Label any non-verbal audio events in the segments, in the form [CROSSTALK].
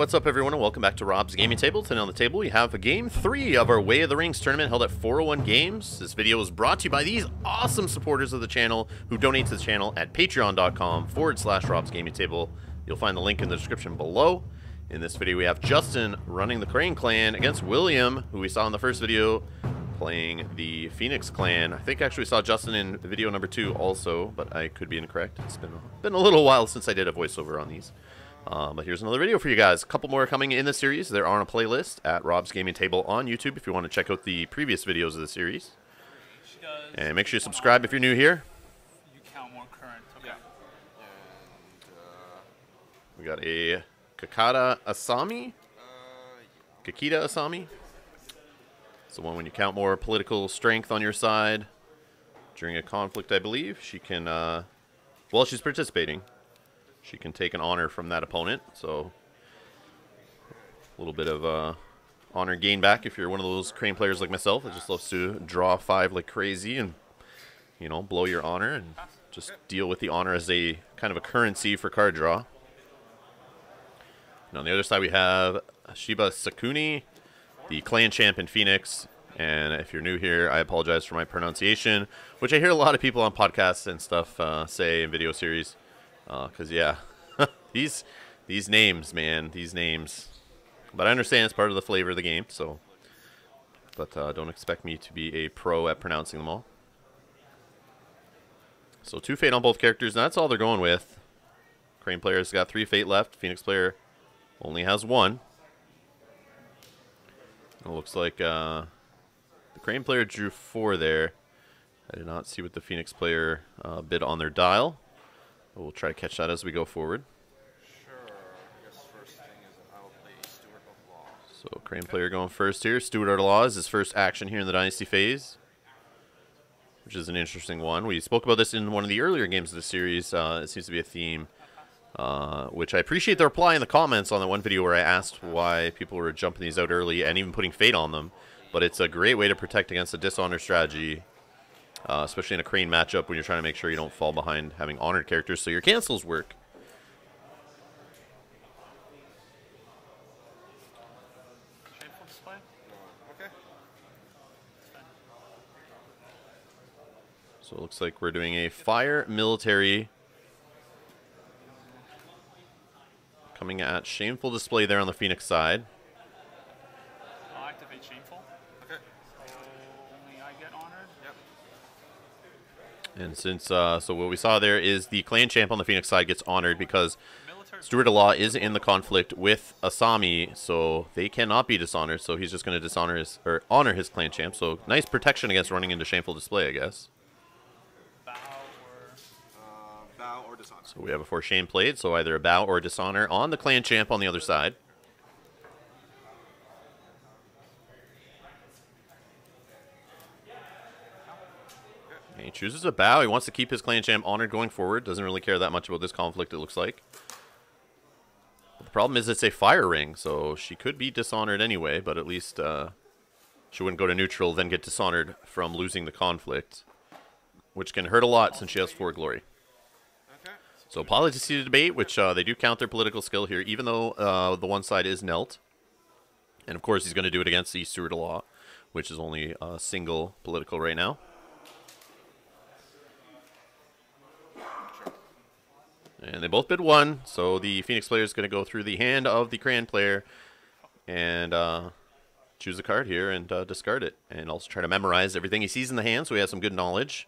what's up everyone and welcome back to Rob's Gaming Table. Today on the table we have a game 3 of our Way of the Rings tournament held at 401 Games. This video is brought to you by these awesome supporters of the channel who donate to the channel at patreon.com forward slash Rob's Gaming Table. You'll find the link in the description below. In this video we have Justin running the Crane Clan against William, who we saw in the first video, playing the Phoenix Clan. I think actually we saw Justin in video number 2 also, but I could be incorrect. It's been, been a little while since I did a voiceover on these. Um, but here's another video for you guys. A couple more coming in the series. They're on a playlist at Rob's Gaming Table on YouTube if you want to check out the previous videos of the series. And make sure you subscribe if you're new here. You count more current. Okay. We got a Kakata Asami. Kakita Asami. It's the one when you count more political strength on your side during a conflict, I believe. She can, uh, well, she's participating. She can take an honor from that opponent, so a little bit of uh, honor gain back if you're one of those crane players like myself that just loves to draw five like crazy and, you know, blow your honor and just deal with the honor as a kind of a currency for card draw. And on the other side, we have Shiba Sakuni, the clan champ in Phoenix. And if you're new here, I apologize for my pronunciation, which I hear a lot of people on podcasts and stuff uh, say in video series. Because, uh, yeah, [LAUGHS] these these names, man, these names. But I understand it's part of the flavor of the game, so. But uh, don't expect me to be a pro at pronouncing them all. So two fate on both characters, and that's all they're going with. Crane player's got three fate left. Phoenix player only has one. It looks like uh, the Crane player drew four there. I did not see what the Phoenix player uh, bid on their dial. We'll try to catch that as we go forward. Sure. I guess first thing is I will play Steward of Law. So Crane player going first here. Steward of Law is his first action here in the Dynasty phase. Which is an interesting one. We spoke about this in one of the earlier games of the series. Uh, it seems to be a theme. Uh, which I appreciate the reply in the comments on that one video where I asked why people were jumping these out early and even putting Fate on them. But it's a great way to protect against a Dishonor strategy, uh, especially in a Crane matchup when you're trying to make sure you don't fall behind having Honored characters so your cancels work. So it looks like we're doing a Fire Military coming at Shameful Display there on the Phoenix side. I'll activate Shameful. Okay. So only I get honored. Yep. And since, uh, so what we saw there is the clan champ on the Phoenix side gets honored because. Steward of Law is in the conflict with Asami, so they cannot be dishonored. So he's just going to dishonor his or honor his clan champ. So nice protection against running into shameful display, I guess. bow or Uh, bow or dishonor. So we have a four shame played, so either a bow or a dishonor on the clan champ on the other side. And he chooses a bow. He wants to keep his clan champ honored going forward. Doesn't really care that much about this conflict, it looks like. But the problem is it's a fire ring, so she could be dishonored anyway, but at least uh, she wouldn't go to neutral, then get dishonored from losing the conflict, which can hurt a lot since she has four glory. So policy to debate, which uh, they do count their political skill here, even though uh, the one side is knelt. And of course, he's going to do it against the Steward of Law, which is only a single political right now. And they both bid one, so the Phoenix player is going to go through the hand of the Crane player and uh, choose a card here and uh, discard it. And also try to memorize everything he sees in the hand, so he has some good knowledge.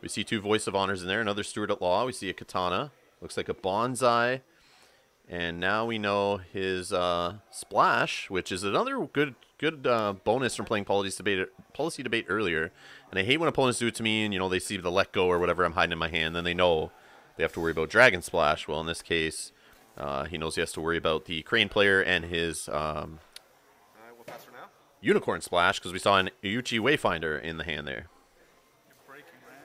We see two Voice of Honors in there, another Steward at Law. We see a Katana. Looks like a Banzai. And now we know his uh, Splash, which is another good good uh, bonus from playing policy debate, policy debate earlier. And I hate when opponents do it to me and, you know, they see the let go or whatever I'm hiding in my hand. Then they know they have to worry about Dragon Splash. Well, in this case, uh, he knows he has to worry about the Crane player and his um, I will pass for now. Unicorn Splash because we saw an Iuchi Wayfinder in the hand there. you're breaking, right?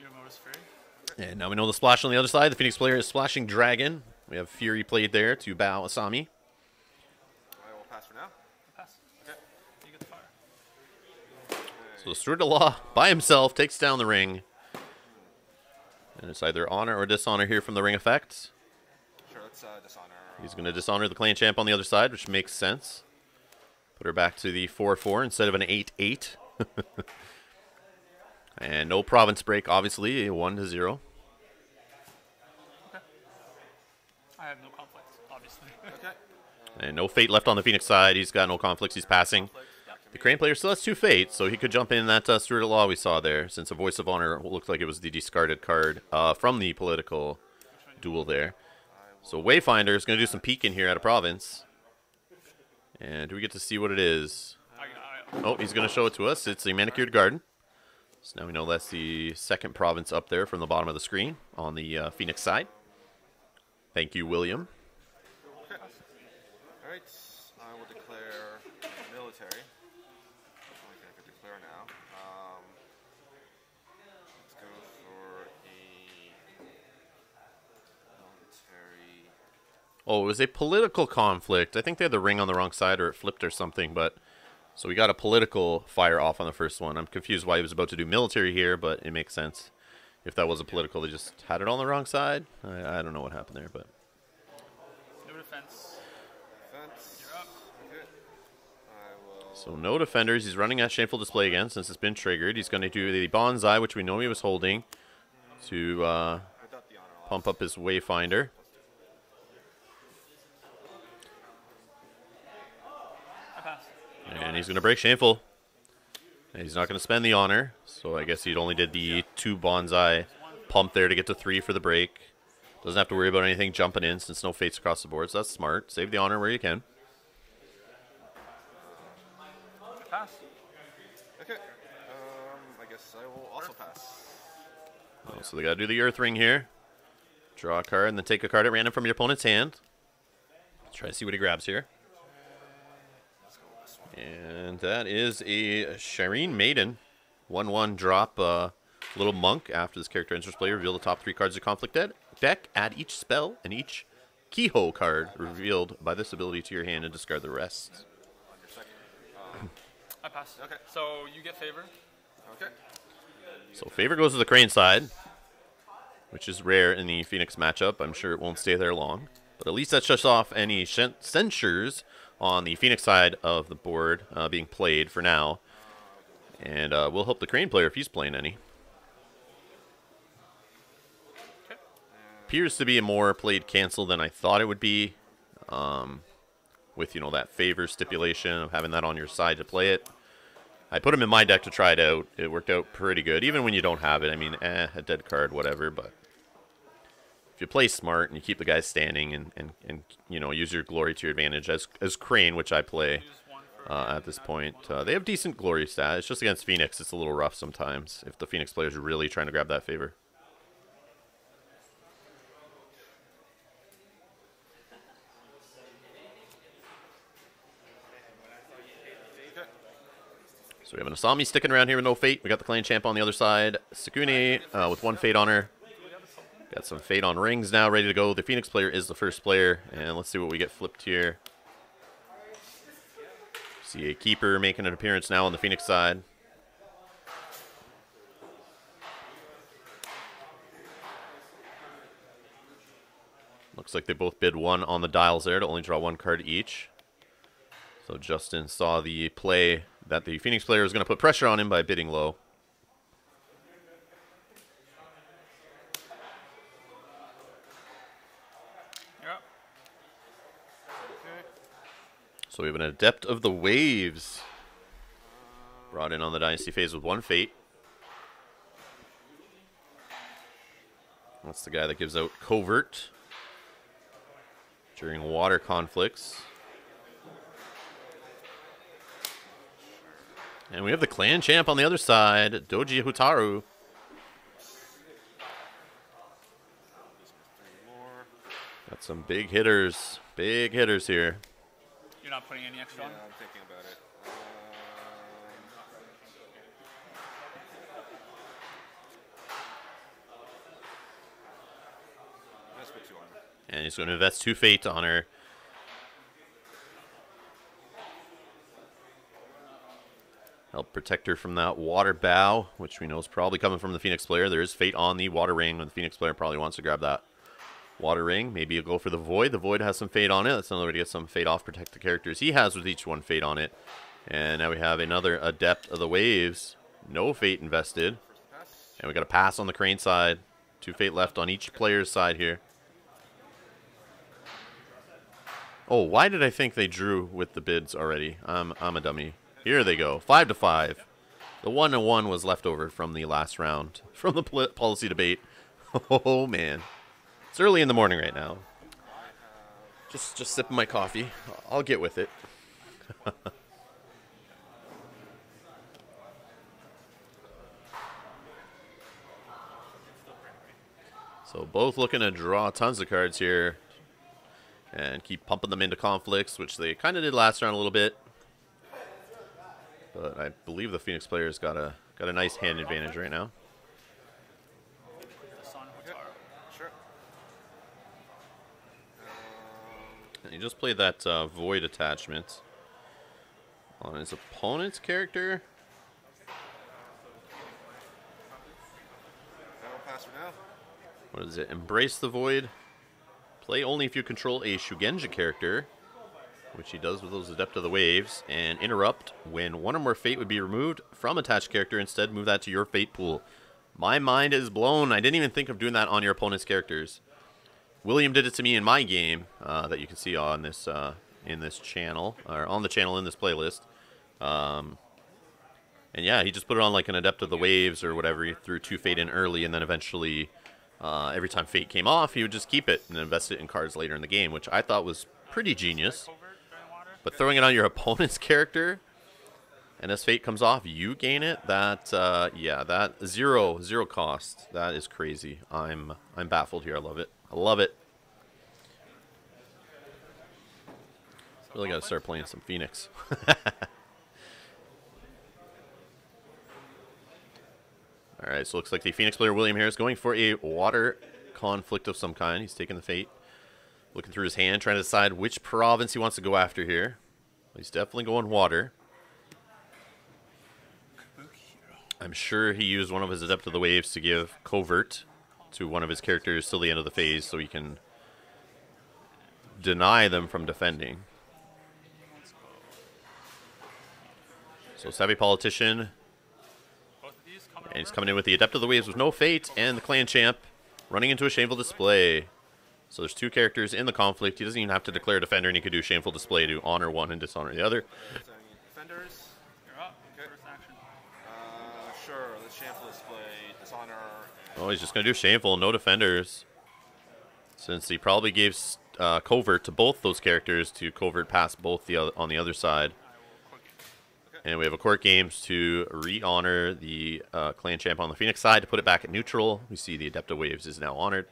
Your motor's free. And now we know the splash on the other side. The Phoenix player is splashing Dragon. We have Fury played there to bow Asami. I will pass for now. Pass. Okay. You get the fire. So Steward of Law by himself takes down the ring. And it's either honor or dishonor here from the ring effects. Sure, let's uh, dishonor. He's going to dishonor the clan champ on the other side, which makes sense. Put her back to the 4-4 instead of an 8-8. [LAUGHS] and no province break, obviously, 1 to 0. I have no conflicts, obviously. Okay. And no fate left on the Phoenix side. He's got no conflicts. He's passing. The Crane player still has two fates, so he could jump in that uh, Steward at Law we saw there, since a Voice of Honor looked like it was the discarded card uh, from the political duel there. So Wayfinder is going to do some peeking here at a province. And do we get to see what it is? Oh, he's going to show it to us. It's the Manicured Garden. So now we know that's the second province up there from the bottom of the screen on the uh, Phoenix side. Thank you, William. Okay. All right. I will declare military. Only thing I could declare now. Um, let's go for a military. Oh, it was a political conflict. I think they had the ring on the wrong side or it flipped or something, but so we got a political fire off on the first one. I'm confused why he was about to do military here, but it makes sense. If that was a political, they just had it on the wrong side. I, I don't know what happened there, but no defense. Defense. You're up. Okay. I will. so no defenders. He's running at shameful display again since it's been triggered. He's going to do the Banzai, which we know he was holding, to uh, Without the honor loss. pump up his wayfinder. And he's going to break Shameful. And he's not going to spend the honor, so I guess he only did the two Banzai pump there to get to three for the break. Doesn't have to worry about anything jumping in since no fates across the board, so that's smart. Save the honor where you can. Pass. Okay. Um, I guess I will also pass. Oh, so they got to do the Earth Ring here. Draw a card and then take a card at random from your opponent's hand. Try to see what he grabs here. Let's go with this one. And that is a Shrine Maiden. 1 1 drop uh, little monk after this character enters play. Reveal the top three cards of conflict deck. deck. Add each spell and each keyhole card revealed by this ability to your hand and discard the rest. Second. I pass. Okay. So you get favor. Okay. So favor goes to the Crane side, which is rare in the Phoenix matchup. I'm sure it won't stay there long. But at least that shuts off any censures on the Phoenix side of the board uh, being played for now. And uh, we'll help the Crane player if he's playing any. Appears to be a more played cancel than I thought it would be. Um, with you know that favor stipulation of having that on your side to play it. I put him in my deck to try it out. It worked out pretty good, even when you don't have it. I mean, eh, a dead card, whatever. But if you play smart and you keep the guys standing and, and, and you know use your glory to your advantage, as as Crane, which I play uh, at this point, uh, they have decent glory stat. It's just against Phoenix, it's a little rough sometimes if the Phoenix players are really trying to grab that favor. So we have an Asami sticking around here with no fate. We got the clan champ on the other side. Sakuni uh, with one fate on her. Got some fate on rings now, ready to go. The Phoenix player is the first player, and let's see what we get flipped here. See a keeper making an appearance now on the Phoenix side. Looks like they both bid one on the dials there to only draw one card each. So Justin saw the play that the Phoenix player was going to put pressure on him by bidding low. You're up. Okay. So we have an Adept of the Waves brought in on the Dynasty phase with one fate. That's the guy that gives out Covert during water conflicts. And we have the clan champ on the other side, Doji Hotaru. Got some big hitters, big hitters here. You're not putting any extra Yeah, on. I'm thinking about it. Um, let's put two on. And he's going to invest two fate on her. Help protect her from that water bow, which we know is probably coming from the Phoenix player. There is fate on the water ring, and the Phoenix player probably wants to grab that water ring. Maybe you'll go for the void. The void has some fate on it. That's another way to get some fate off protect the characters he has with each one fate on it. And now we have another adept of the waves. No fate invested. And we got a pass on the crane side. Two fate left on each player's side here. Oh, why did I think they drew with the bids already? I'm I'm a dummy. Here they go, five to five. The one to one was left over from the last round [LAUGHS] from the policy debate. [LAUGHS] Oh man, it's early in the morning right now. Just just sipping my coffee. I'll get with it. [LAUGHS] So both looking to draw tons of cards here and keep pumping them into conflicts, which they kind of did last round a little bit. But I believe the Phoenix players got a got a nice hand advantage right now. The Sun Hotaru. Sure. And he just played that uh, Void attachment on his opponent's character. What is it? Embrace the Void. Play only if you control a Shugenja character, which he does with those Adept of the Waves, and interrupt when one or more fate would be removed from attached character. Instead, move that to your fate pool. My mind is blown. I didn't even think of doing that on your opponent's characters. William did it to me in my game uh, that you can see on this uh, in this channel or on the channel in this playlist. Um, and yeah, he just put it on like an Adept of the Waves or whatever. He threw two fate in early, and then eventually, uh, every time fate came off, he would just keep it and invest it in cards later in the game, which I thought was pretty genius. But throwing it on your [LAUGHS] opponent's character, and as fate comes off, you gain it. That uh, yeah, that zero zero cost. That is crazy. I'm I'm baffled here. I love it. I love it. Really got to start playing some Phoenix. [LAUGHS] All right, so looks like the Phoenix player William Harris going for a water conflict of some kind. He's taking the fate, looking through his hand, trying to decide which province he wants to go after here. He's definitely going water. I'm sure he used one of his Adept of the Waves to give covert to one of his characters till the end of the phase so he can deny them from defending. So Savvy Politician, and he's coming in with the Adept of the Waves with no fate and the Clan Champ running into a Shameful Display. So there's two characters in the conflict. He doesn't even have to declare a Defender, and he could do Shameful Display to honor one and dishonor the other. So, defenders. You're up. Okay. First action. Uh, sure. Let's shameful display, dishonor. And Oh, he's just going to do Shameful, no Defenders. Since he probably gave uh, Covert to both those characters to Covert pass both the on the other side. And we have a court games to re-honor the uh, clan champ on the Phoenix side to put it back at neutral. We see the Adepta Waves is now honored.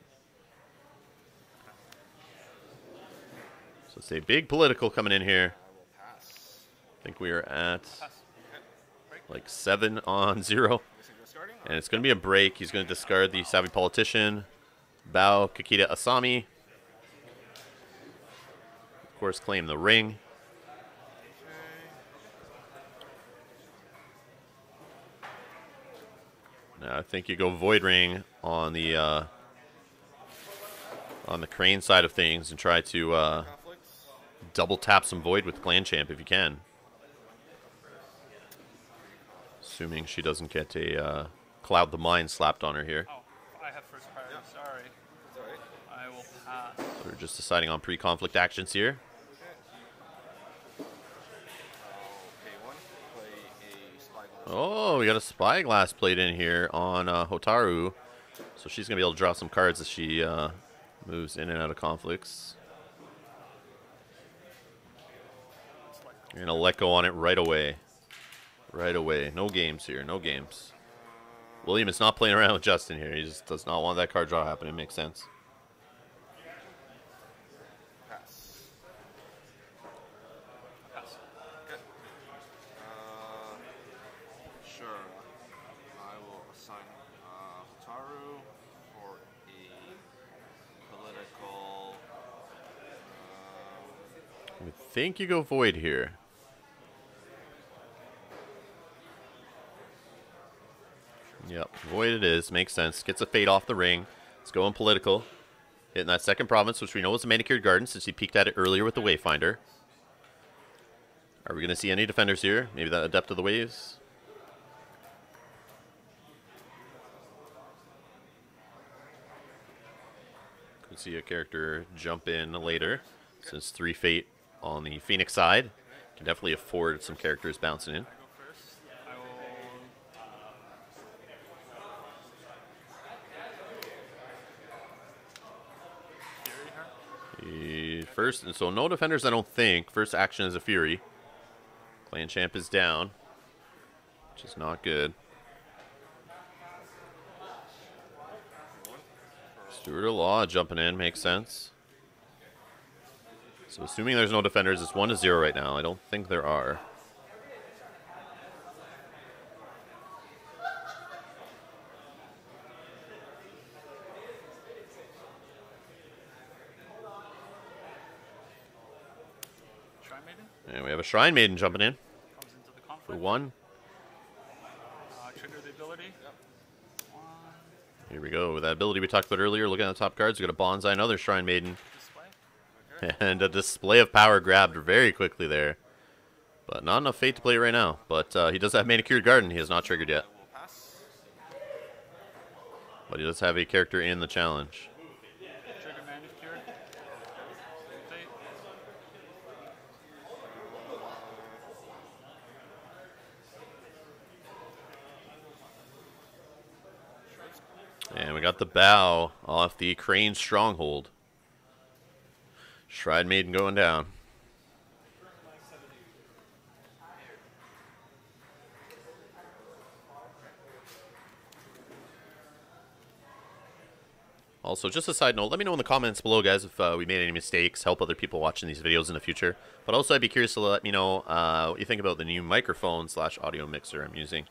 So it's a big political coming in here. I think we are at like seven on [LAUGHS] zero. And it's going to be a break. He's going to discard the Savvy Politician, bow Kakita Asami. Of course, claim the ring. Now, I think you go Void Ring on the uh, on the Crane side of things and try to uh, double tap some Void with Clan Champ if you can. Assuming she doesn't get a uh, Cloud the Mind slapped on her here. Oh, I have first priority. Sorry. It's alright. I will pass. We're just deciding on pre-conflict actions here. I'll pay one. Play a spyglass. Oh, we got a spyglass played in here on uh, Hotaru. So she's going to be able to draw some cards as she uh, moves in and out of conflicts. You're going to let go on it right away. Right away. No games here. No games. William is not playing around with Justin here. He just does not want that card draw happening. It makes sense. Pass. Pass. Okay. Uh, sure. I will assign uh, Hotaru for a political. Um, I think you go Void here. Yep, void it is. Makes sense. Gets a fade off the ring. It's going political. Hitting that second province, which we know is a manicured garden since he peeked at it earlier with the Wayfinder. Are we going to see any defenders here? Maybe that Adept of the Waves? Could see a character jump in later since three fate on the Phoenix side. Can definitely afford some characters bouncing in. I go first. I will. Fury her. The first, and so no defenders, I don't think. First action is a Fury. Clan Champ is down, which is not good. Steward of Law jumping in makes sense. So assuming there's no defenders, it's one to zero right now. I don't think there are. Shrine Maiden And we have a Shrine Maiden jumping in comes into the for one. Uh, trigger the ability. One Here we go. With that ability we talked about earlier, looking at the top cards, we got a Banzai, another Shrine Maiden. [LAUGHS] and a display of power grabbed very quickly there. But not enough fate to play right now. But uh, he does have Manicured Garden. He has not triggered yet. I will pass. But he does have a character in the challenge. And we got the bow off the Crane Stronghold. Shrine Maiden going down. Also, just a side note, let me know in the comments below, guys, if uh, we made any mistakes, help other people watching these videos in the future. But also, I'd be curious to let me know uh, what you think about the new microphone slash audio mixer I'm using.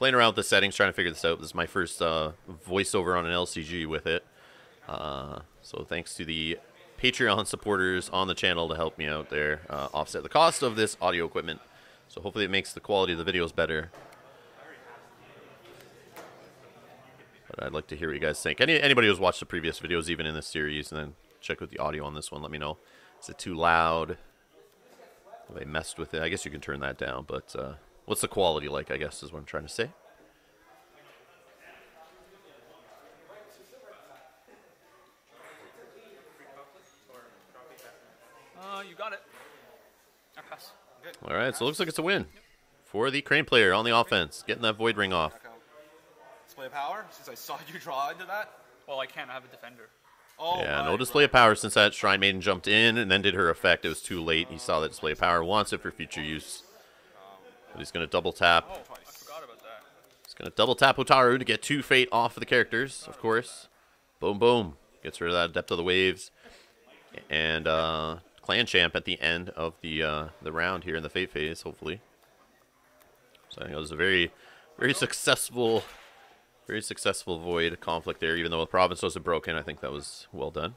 Playing around with the settings, trying to figure this out. This is my first uh, voiceover on an LCG with it. Uh, so thanks to the Patreon supporters on the channel to help me out there, uh, offset the cost of this audio equipment. So hopefully it makes the quality of the videos better. But I'd like to hear what you guys think. Any anybody who's watched the previous videos, even in this series, and then check with the audio on this one. Let me know. Is it too loud? Have I messed with it? I guess you can turn that down. But uh, what's the quality like? I guess is what I'm trying to say. Uh, you got it. I pass. Good. All right, so it looks like it's a win for the Crane player on the offense, getting that Void Ring off. Display of power, since I saw you draw into that. Well, I can't. I have a defender. Oh, Yeah, no display of power since that Shrine Maiden jumped in and then did her effect. It was too late. He saw that display of power, wants it for future use. But he's going to double tap. He's going to double tap Otaru to get two fate off of the characters, of course. Boom, boom. Gets rid of that Depth of the Waves. And uh, Clan Champ at the end of the uh, the round here in the fate phase, hopefully. So I think it was a very, very successful, very successful Void conflict there. Even though the province wasn't broken, I think that was well done.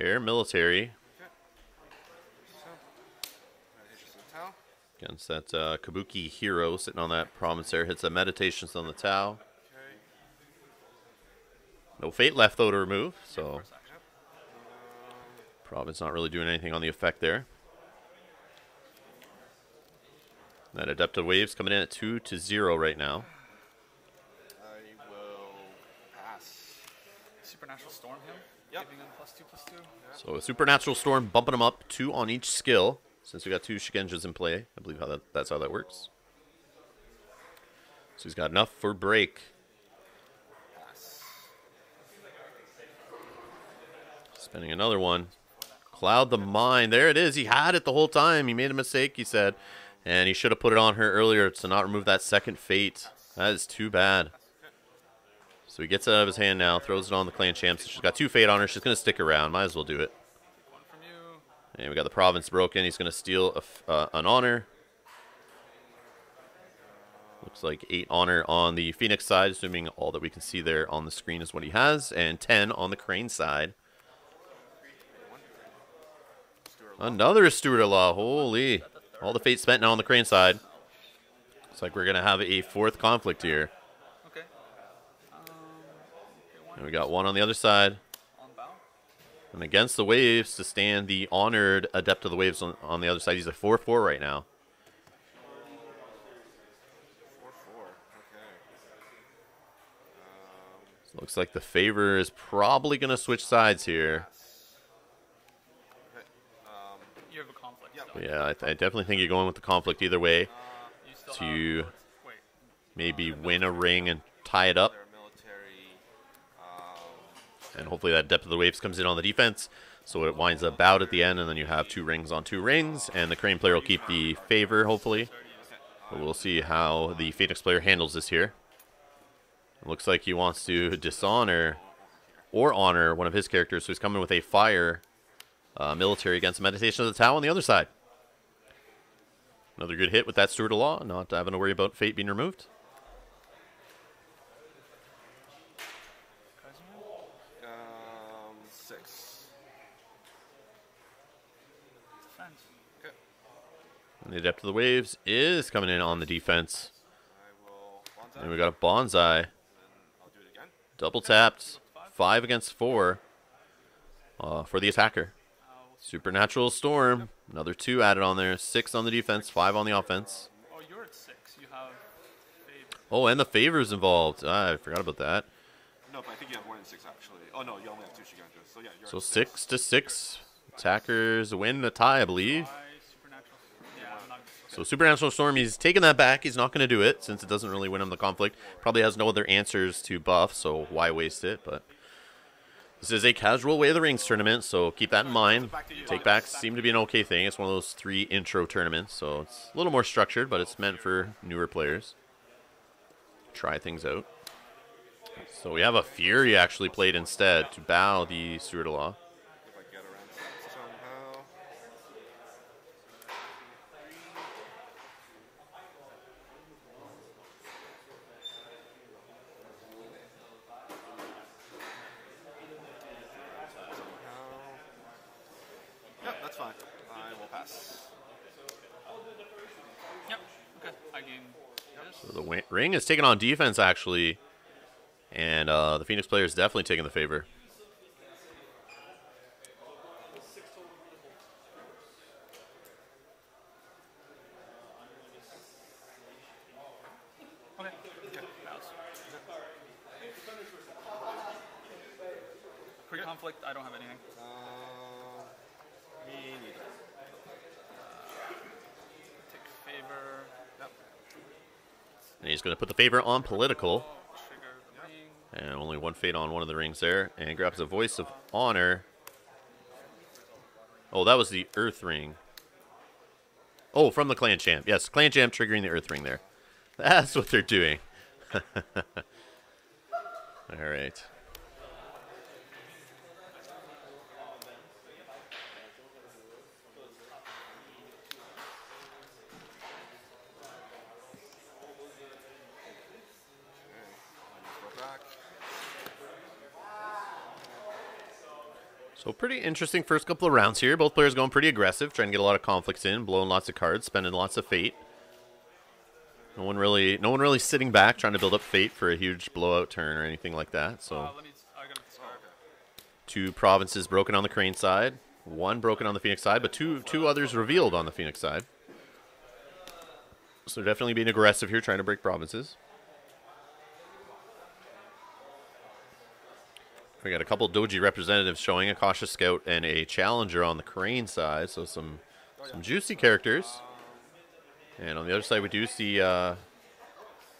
Air military against that uh, Kabuki hero sitting on that province. Hits the meditations on the Tao. No fate left though to remove, so province not really doing anything on the effect there. That Adepta Waves coming in at two to zero right now. I will pass. Supernatural Storm him. Yep. Giving him plus two, plus two. So a Supernatural Storm bumping them up two on each skill. Since we got two Shugenjas in play, I believe how that, that's how that works. So he's got enough for break. Spending another one. Cloud the Mind. There it is. He had it the whole time. He made a mistake, he said. And he should have put it on her earlier to not remove that second fate. That is too bad. So he gets it out of his hand now, throws it on the clan champs. She's got two fate on her. She's going to stick around. Might as well do it. One from you. And we got the province broken. He's going to steal a uh, an honor. Looks like eight honor on the Phoenix side, assuming all that we can see there on the screen is what he has, and 10 on the Crane side. Another Steward of Law. Holy. All the fate spent now on the Crane side. Looks like we're going to have a fourth conflict here. Okay. Um, okay, one And we got one on the other side. on bow. And against the Waves to stand the honored Adept of the Waves on, on the other side. He's a 4 4 right now. Four four. Okay. Um, So looks like the favor is probably going to switch sides here. okay. Um, You have a conflict. Yeah. I, th- I definitely think you're going with the conflict either way. You To wait. maybe win a ring and tie it up. And hopefully that depth of the waves comes in on the defense. So it winds up bout at the end, and then you have two rings on two rings, and the Crane player will keep the favor, hopefully. But we'll see how the Phoenix player handles this here. It looks like he wants to dishonor or honor one of his characters, so he's coming with a fire uh, military against Meditation of the Tao on the other side. Another good hit with that Steward of Law, not having to worry about fate being removed. Kaiserman? um, six. Defense. Okay. And the Adept of the Waves is coming in on the defense. I will. Banzai. And we got a Banzai. Then I'll do it again. Double tapped. Five against four uh, for the attacker. Supernatural Storm. Another two added on there. Six on the defense, five on the offense. Oh, you're at six. You have. Oh, and the favors involved. Ah, I forgot about that. No, but I think you have more than six actually. Oh no, you only have two. So yeah, you're So at six to six. Attackers win the tie, I believe. So Supernatural Storm, he's taking that back. He's not going to do it since it doesn't really win him the conflict. Probably has no other answers to buff, so why waste it? But this is a casual Way of the Rings tournament, so keep that in mind. Take backs seem to be an okay thing. It's one of those three intro tournaments, so it's a little more structured, but it's meant for newer players. Try things out. So we have a Fury actually played instead to bow the Steward of Law. If I get around six somehow. Somehow. Yep, that's fine. I will pass. Yep. Okay. I gain this. So the ring is taking on defense actually, and uh, the Phoenix player is definitely taking the favor. Okay. Bounce. Quick conflict. I don't have anything. Uh, me neither. Take favor. Yep. And he's going to put the favor on political, and only one fade on one of the rings there, and grabs a voice of honor. Oh, that was the Earth ring. Oh, from the Clan Champ. Yes, Clan Champ triggering the Earth ring there. [LAUGHS] That's what they're doing. [LAUGHS] All right. So pretty interesting first couple of rounds here. Both players going pretty aggressive, trying to get a lot of conflicts in, blowing lots of cards, spending lots of fate. No one really, no one really sitting back trying to build up fate for a huge blowout turn or anything like that. So Uh, let me. I gotta two provinces broken on the Crane side, one broken on the Phoenix side, but two two others revealed on the Phoenix side. So definitely being aggressive here, trying to break provinces. We got a couple Doji representatives showing a cautious scout and a challenger on the Crane side, so some some juicy characters. And on the other side, we do see uh,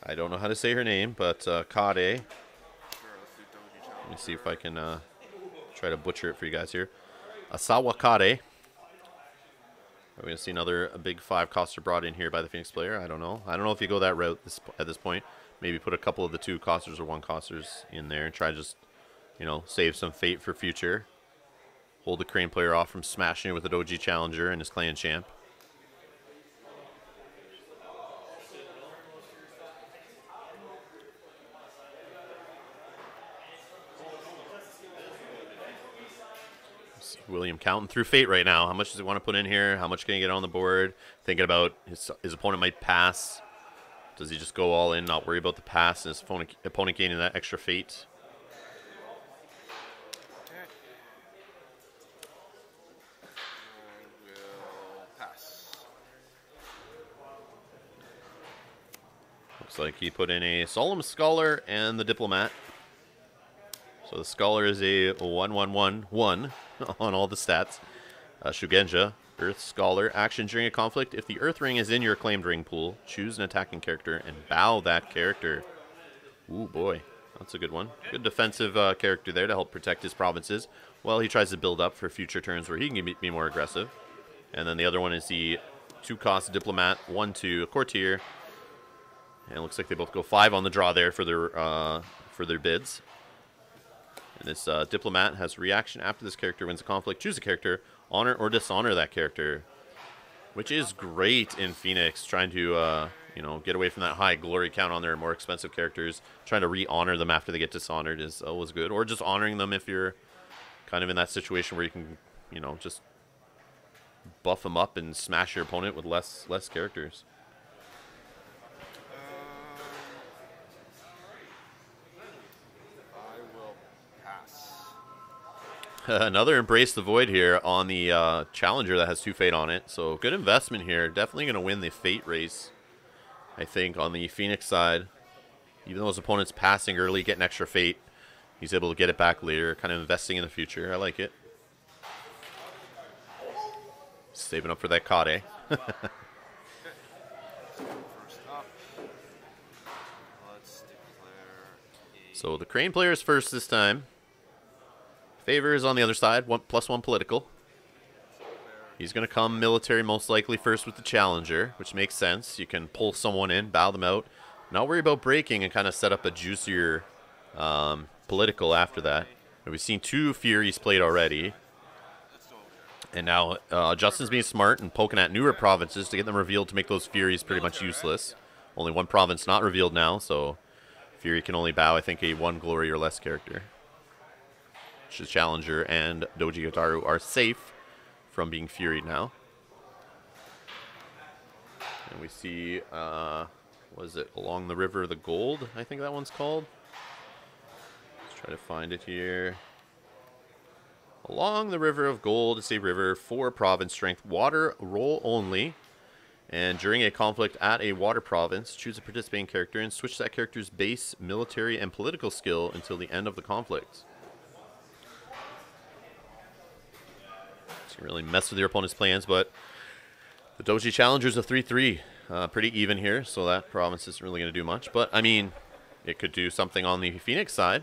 I don't know how to say her name, but uh, Kade. Let me see if I can uh, try to butcher it for you guys here. Asawa Kade. We're going to see another big five coster brought in here by the Phoenix player. I don't know. I don't know if you go that route this, at this point. Maybe put a couple of the two costers or one costers in there and try just, you know, save some fate for future. Hold the Crane player off from smashing it with a Doji Challenger and his clan champ. William counting through fate right now. How much does he want to put in here? How much can he get on the board? Thinking about his, his opponent might pass. Does he just go all in, not worry about the pass, and his opponent, opponent gaining that extra fate? Okay. I will pass. Looks like he put in a Solemn Scholar and the Diplomat. So the Scholar is a 1-1-1-1 [LAUGHS] on all the stats. Uh, Shugenja, Earth Scholar. Action during a conflict. If the Earth Ring is in your claimed ring pool, choose an attacking character and bow that character. Ooh, boy. That's a good one. Good defensive uh, character there to help protect his provinces while he tries to build up for future turns where he can be, more aggressive. And then the other one is the two-cost Diplomat, 1-2 Courtier. And it looks like they both go five on the draw there for their uh, for their bids. And this uh, diplomat has reaction after this character wins a conflict. Choose a character, honor or dishonor that character, which is great in Phoenix. Trying to uh, you know get away from that high glory count on their more expensive characters. Trying to re-honor them after they get dishonored is always good, or just honoring them if you're kind of in that situation where you can you know just buff them up and smash your opponent with less less characters. [LAUGHS] Another Embrace the Void here on the uh, Challenger that has two Fate on it. So good investment here. Definitely going to win the Fate race, I think, on the Phoenix side. Even though his opponent's passing early, getting extra Fate, he's able to get it back later, kind of investing in the future. I like it. Saving up for that Kade. First up, let's declare a So the Crane player is first this time. Favor is on the other side, one plus one political. He's going to come military most likely first with the Challenger, which makes sense. You can pull someone in, bow them out, not worry about breaking, and kind of set up a juicier um, political after that. And we've seen two Furies played already. And now uh, Justin's being smart and poking at newer provinces to get them revealed to make those Furies pretty much useless. Only one province not revealed now, so Fury can only bow, I think, a one glory or less character. Challenger and Doji Hotaru are safe from being Fury now. And we see, uh, what is it, Along the River of the Gold, I think that one's called. Let's try to find it here. Along the River of Gold, it's a river, four province strength, water role only. And during a conflict at a water province, choose a participating character and switch that character's base, military, and political skill until the end of the conflict. So you really mess with your opponent's plans, but the Doji Challenger's a 3-3. Uh, pretty even here, so that province isn't really going to do much. But, I mean, it could do something on the Phoenix side.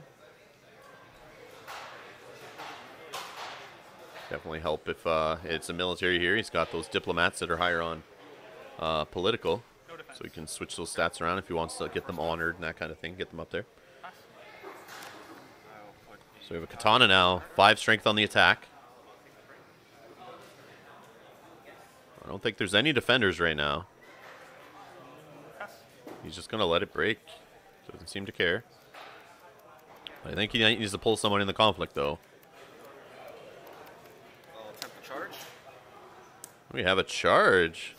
Definitely help if uh, it's a military here. He's got those diplomats that are higher on uh, political. So he can switch those stats around if he wants to get them honored and that kind of thing, get them up there. So we have a katana now, five strength on the attack. I don't think there's any defenders right now. He's just gonna let it break. Doesn't seem to care. I think he needs to pull someone in the conflict though. To. We have a charge.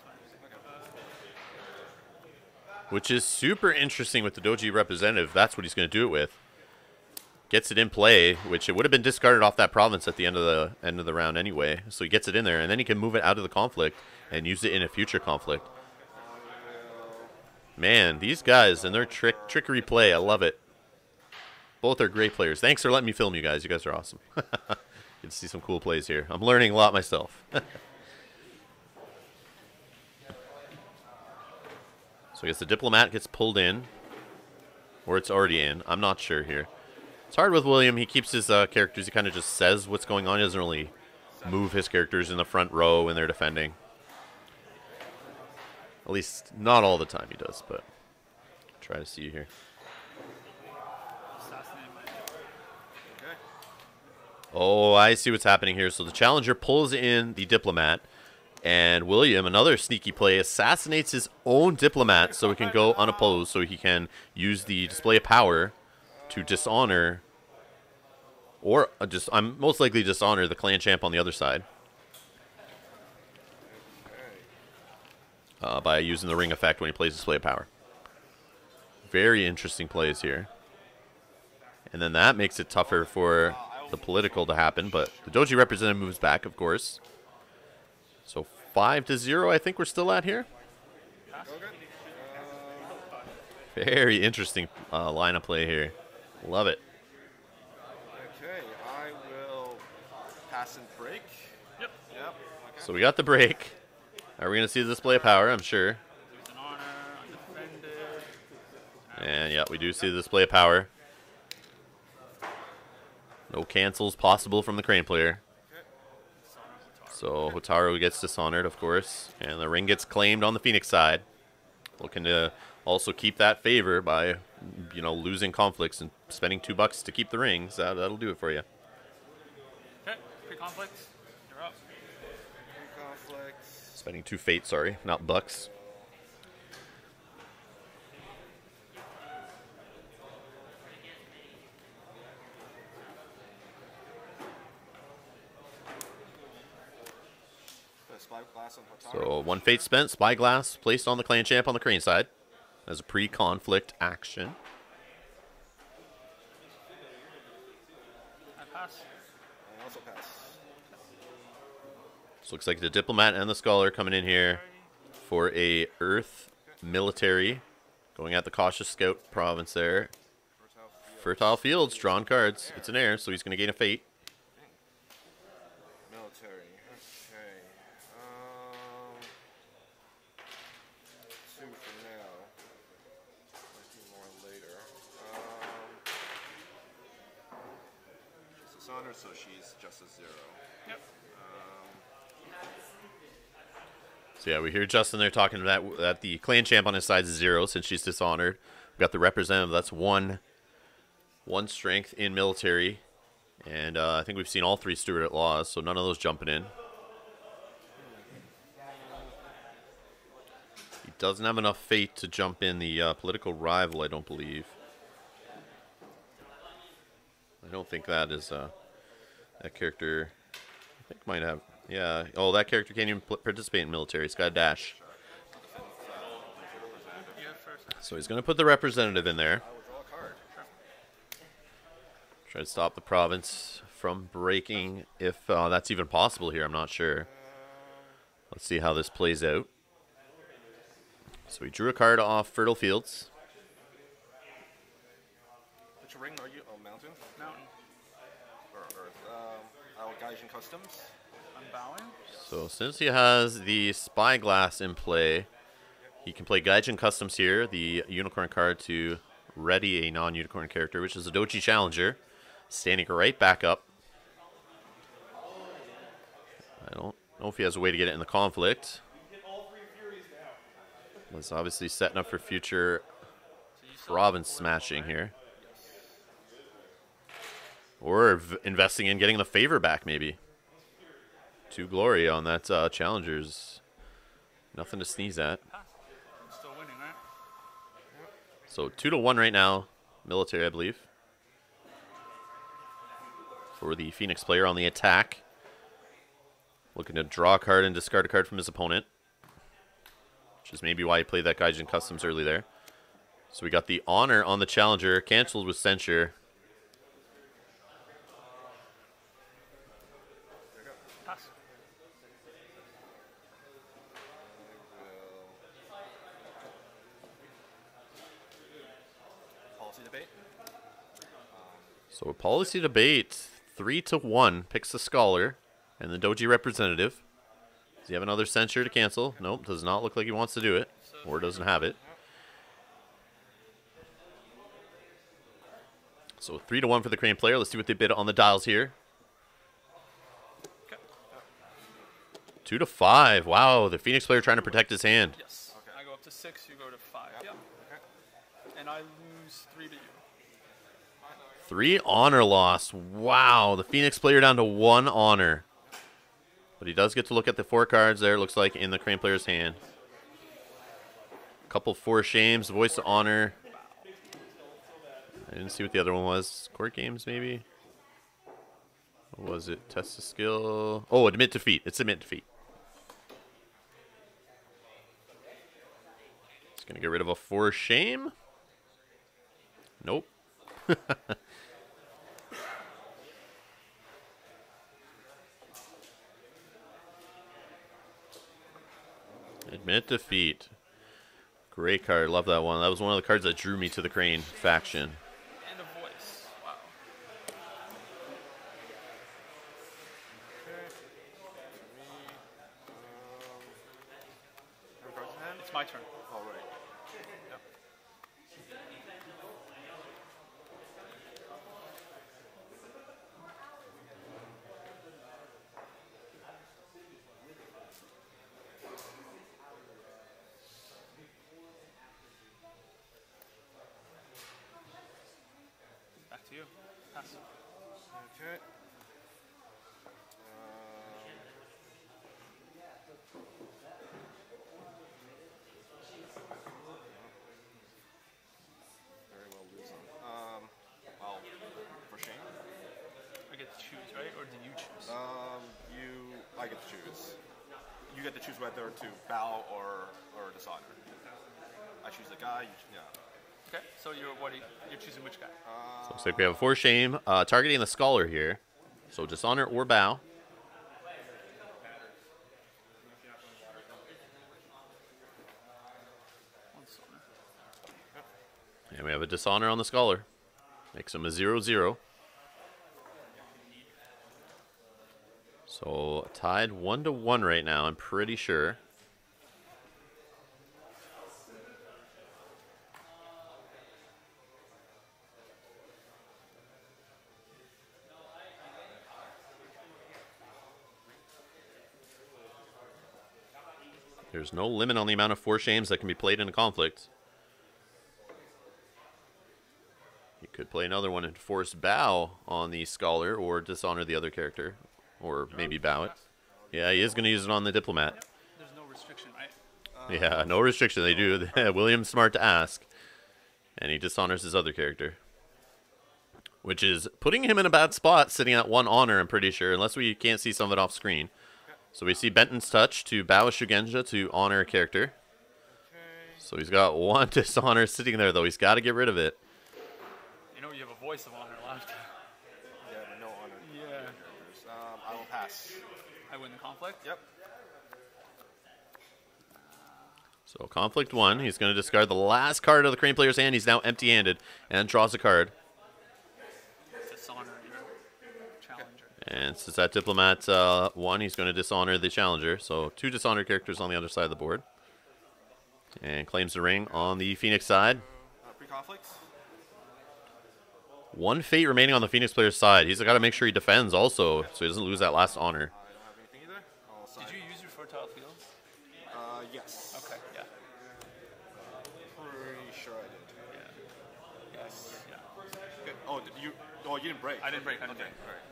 Which is super interesting with the Doji representative. That's what he's going to do it with. Gets it in play, which it would have been discarded off that province at the end of the end of the round anyway. So he gets it in there, and then he can move it out of the conflict and use it in a future conflict. Man, these guys and their trick trickery play, I love it. Both are great players. Thanks for letting me film you guys. You guys are awesome. [LAUGHS] Get to see some cool plays here. I'm learning a lot myself. [LAUGHS] So I guess the diplomat gets pulled in, or it's already in. I'm not sure here. It's hard with William. He keeps his uh, characters. He kind of just says what's going on. He doesn't really move his characters in the front row when they're defending. At least not all the time he does, but try to see you here. Oh, I see what's happening here. So the challenger pulls in the diplomat, and William, another sneaky play, assassinates his own diplomat so he can go unopposed, so he can use the display of power to dishonor Or uh, just I'm most likely dishonor the clan champ on the other side uh, by using the ring effect when he plays display of power. Very interesting plays here. And then that makes it tougher for the political to happen, but the Doji representative moves back, of course. So five to zero, I think we're still at here. Very interesting uh, line of play here. Love it. Okay, I will pass and break. Yep. Yep. Okay. So we got the break. Are we going to see the display of power? I'm sure. An honor, undefended. And yeah, we do see the display of power. No cancels possible from the crane player. So Hotaru gets dishonored, of course, and the ring gets claimed on the Phoenix side. Looking to also keep that favor by, you know, losing conflicts and spending two bucks to keep the rings. That, that'll do it for you. Okay, pre-conflict. You're up. Three Conflicts. Spending two fate, sorry, not bucks. The spyglass on So one fate spent, spyglass placed on the clan champ on the crane side as a pre-conflict action. I pass. I also pass. So looks like the diplomat and the scholar coming in here for a Earth military, going at the cautious scout province there. Fertile fields, drawn cards. It's an air, so he's going to gain a fate. So she's just a zero. Yep. So yeah, we hear Justin there talking that that the clan champ on his side is zero since she's dishonored. We got the representative. That's one, one strength in military, and uh, I think we've seen all three steward of laws, so none of those jumping in. He doesn't have enough fate to jump in the uh, political rival, I don't believe. I don't think that is uh, that character. I think might have. Yeah. Oh, that character can't even participate in military. It's got a dash. So he's going to put the representative in there. Try to stop the province from breaking, if uh, that's even possible here. I'm not sure. Let's see how this plays out. So he drew a card off Fertile Fields. Which ring are you? Oh, mountain Mountain. or earth? Um, I will Gaijin Customs. I'm bowing. So since he has the Spyglass in play, he can play Gaijin Customs here, the Unicorn card to ready a non-Unicorn character, which is a Doji Challenger, standing right back up. I don't know if he has a way to get it in the conflict. He's obviously setting up for future province smashing here. Or investing in getting the favor back, maybe. To glory on that uh, challengers. Nothing to sneeze at. Winning, right? So two to one right now, military, I believe. For the Phoenix player on the attack. Looking to draw a card and discard a card from his opponent. Which is maybe why he played that Gaijin Customs early there. So we got the honor on the challenger, canceled with censure. Pass. Policy debate. So a policy debate, three to one, picks the scholar and the doji representative. Does he have another censure to cancel? Nope, does not look like he wants to do it, or doesn't have it. So three to one for the crane player. Let's see what they bid on the dials here. Two to five. Wow, the Phoenix player trying to protect his hand. Yes. Okay. I go up to six. You go to five. Yeah. Okay. And I lose three to you. Three honor loss. Wow, the Phoenix player down to one honor. But he does get to look at the four cards there, looks like, in the Crane player's hand. a Couple For Shames, voice of honor. I didn't see what the other one was. Court games, maybe? What was it? Test the skill. Oh, admit defeat. It's admit defeat. It's gonna get rid of a For Shame. Nope. [LAUGHS] Admit defeat. Great card. Love that one. That was one of the cards that drew me to the Crane faction. And a voice. Wow. Okay. Me. Um, have cards in hand? It's my turn. All right. Yep. Back to you. Pass. Okay. Um, very well lose on. Um, well, for shame. I get to choose, right? Or do you choose? Um, you, I get to choose. You get to choose whether to bow or or dishonor. I choose the guy. You, ch- yeah. okay. So you're what? Are guy? Uh, Looks like we have a for shame uh, targeting the scholar here. So dishonor or bow. And we have a dishonor on the scholar. Makes him a 0 0. So tied 1 to 1 right now, I'm pretty sure. There's no limit on the amount of For Shames that can be played in a conflict. You could play another one and force bow on the scholar or dishonor the other character. Or maybe bow it. Yeah, he is going to use it on the diplomat. There's no restriction, right? [LAUGHS] Yeah, no restriction. They do. [LAUGHS] William's smart to ask. And he dishonors his other character. Which is putting him in a bad spot, sitting at one honor, I'm pretty sure, unless we can't see some of it off screen. So we see Benten's Touch to bow a Shugenja to honor a character. So he's got one [LAUGHS] dishonor sitting there, though. He's got to get rid of it. You know you have a voice of honor left. Yeah, but no honor. Yeah. Um, I will pass. I win the conflict. Yep. So conflict one. He's going to discard the last card of the Crane player's hand. He's now empty-handed and draws a card. Dishonor your challenger. And since that diplomat uh, won, he's going to dishonor the challenger. So two dishonored characters on the other side of the board. And claims the ring on the Phoenix side. Uh. One fate remaining on the Phoenix player's side. He's got to make sure he defends also, so he doesn't lose that last honor. I don't have anything either. I'll side. Did you use your fertile fields? Uh, yes. Okay. Yeah. Pretty sure I did. Yeah. Yes. Yeah. Okay. Oh, you? Oh, you didn't break. I didn't break, I didn't okay. break. All right.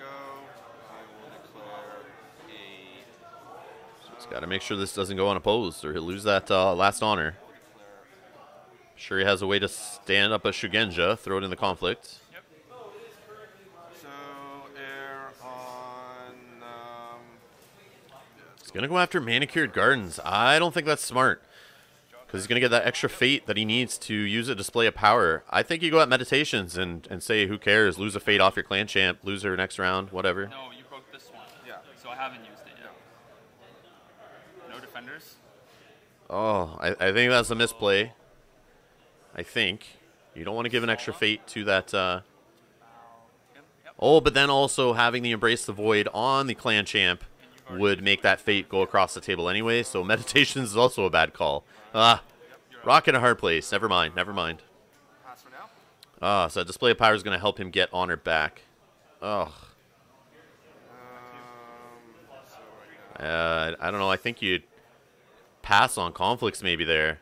So I go. I will declare a. He's got to make sure this doesn't go unopposed, or he'll lose that uh, last honor. Sure, he has a way to stand up a Shugenja, throw it in the conflict. Yep. So air on. Um, He's going to go after Manicured Gardens. I don't think that's smart. Because he's going to get that extra fate that he needs to use a display of power. I think you go at Meditations and, and say, who cares? Lose a fate off your clan champ, loser next round, whatever. No, you broke this one. Yeah. So I haven't used it yet. No defenders. Oh, I, I think that's a misplay. I think. You don't want to give an extra fate to that. Uh... Yep. Yep. Oh, but then also having the Embrace the Void on the clan champ would make that fate go across the table anyway. So [LAUGHS] Meditations is also a bad call. Ah, rock in a hard place. Never mind. Never mind. pass. Ah, so display of power is going to help him get honor back. Ugh. Um, now. Uh, I don't know. I think you'd pass on conflicts maybe there.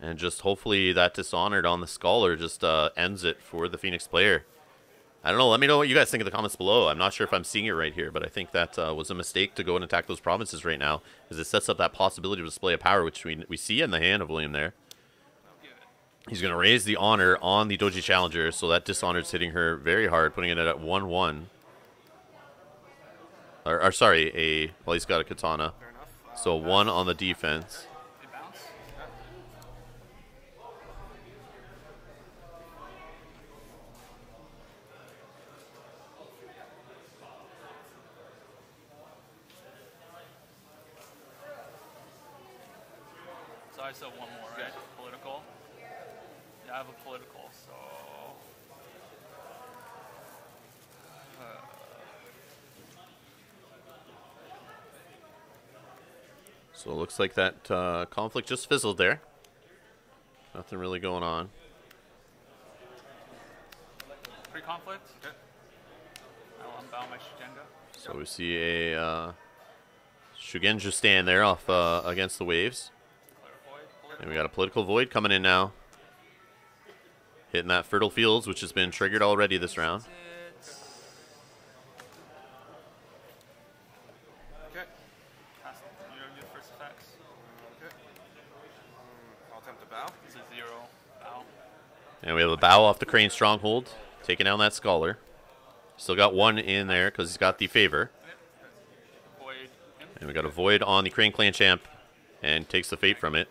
And just hopefully that dishonored on the scholar just uh, ends it for the Phoenix player. I don't know. Let me know what you guys think in the comments below. I'm not sure if I'm seeing it right here, but I think that uh, was a mistake to go and attack those provinces right now, as it sets up that possibility of display of power, which we, we see in the hand of William there. He's going to raise the honor on the Doji Challenger, so that Dishonored's hitting her very hard, putting it at 1-1. Or, or, sorry, a well, he's got a katana. So one on the defense. They bounce. So I still have one more, right? Political. Yeah, I have a political, so. So it looks like that uh, conflict just fizzled there. Nothing really going on. Pre conflict. I'll unbound my Shugenja. So we see a uh, Shugenja stand there off uh, against the waves. Clear void. Political. And we got a political void coming in now. Hitting that fertile fields, which has been triggered already this round. It's- Okay. Pass it. You don't do the first effects. Okay. Mm, I'll attempt to bow. It's a zero. Bow. And we have a bow off the crane stronghold, taking down that scholar. Still got one in there because he's got the favor. And we got a void on the crane clan champ, and takes the fate from it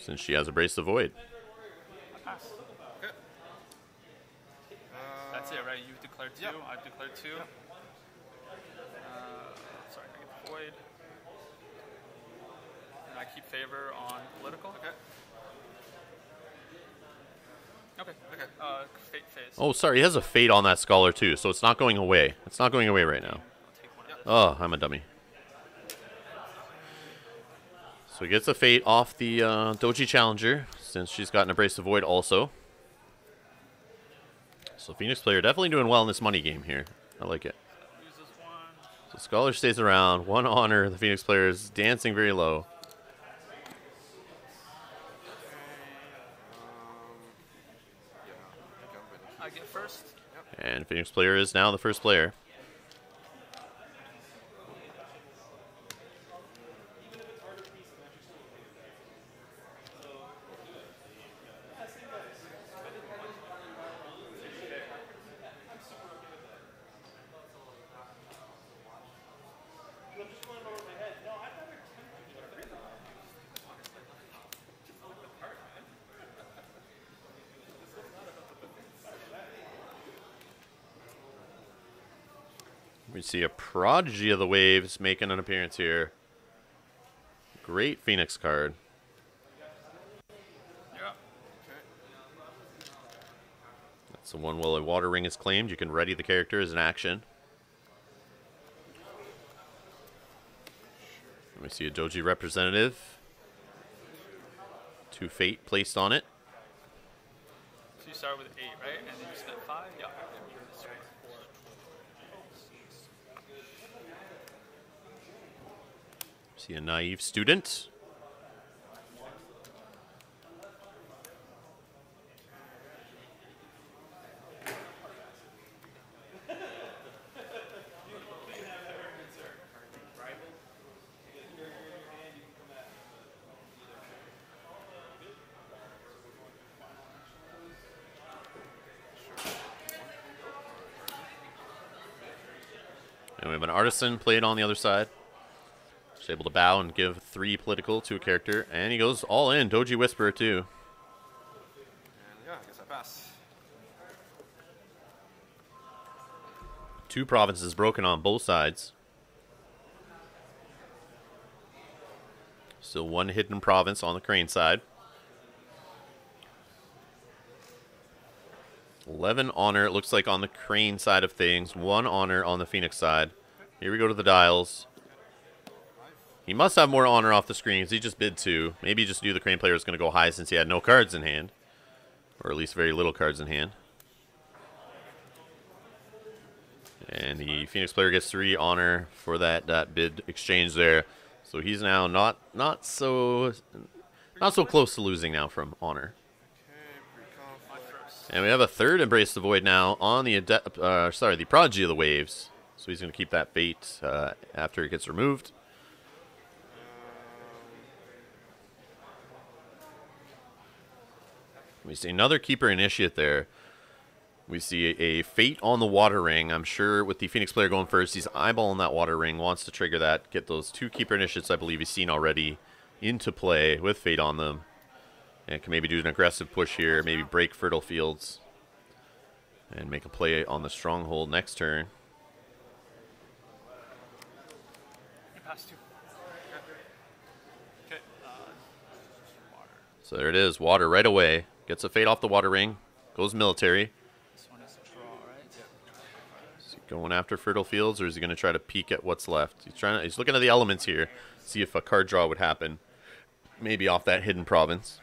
since she has a brace of void. I pass. Okay. That's it, right? You've declared two. Yep. I declared two. Uh, sorry, I get the void. And I keep favor on political. Okay. Okay. Okay. Uh, fate phase. Oh, sorry, he has a fate on that scholar too, so it's not going away. It's not going away right now. One. Oh, I'm a dummy. So he gets a fate off the uh, Doji Challenger, since she's gotten a Brace of Void also. So Phoenix player definitely doing well in this money game here. I like it. So Scholar stays around, one honor. The Phoenix player is dancing very low. Um, yeah, I think I'm ready. I get first. And Phoenix player is now the first player. We see a Prodigy of the Waves making an appearance here. Great Phoenix card. That's the one while a water ring is claimed. You can ready the character as an action. And we see a Doji representative. Two fate placed on it. So you start with eight, right? And then you spend five? Yeah. See a naive student. And we have an artisan played on the other side. Just able to bow and give three political to a character. And he goes all in. Doji Whisperer, too. And yeah, I guess I pass. Two provinces broken on both sides. Still one hidden province on the Crane side. 11 honor, it looks like, on the Crane side of things. One honor on the Phoenix side. Here we go to the dials. He must have more honor off the screen because he just bid two. Maybe he just knew the Crane player was going to go high since he had no cards in hand. Or at least very little cards in hand. And the Phoenix player gets three honor for that, that bid exchange there. So he's now not not so not so close to losing now from honor. And we have a third embrace the void now on the uh, sorry the prodigy of the waves. So he's going to keep that fate uh, after it gets removed. We see another keeper initiate there. We see a fate on the water ring. I'm sure with the Phoenix player going first, he's eyeballing that water ring, wants to trigger that, get those two keeper initiates I believe he's seen already into play with fate on them. And can maybe do an aggressive push here, maybe break fertile fields and make a play on the stronghold next turn. So there it is, water right away. Gets a fade off the water ring, goes military. Draw, right? Is he going after fertile fields, or is he going to try to peek at what's left? He's trying. To, he's looking at the elements here, see if a card draw would happen, maybe off that hidden province.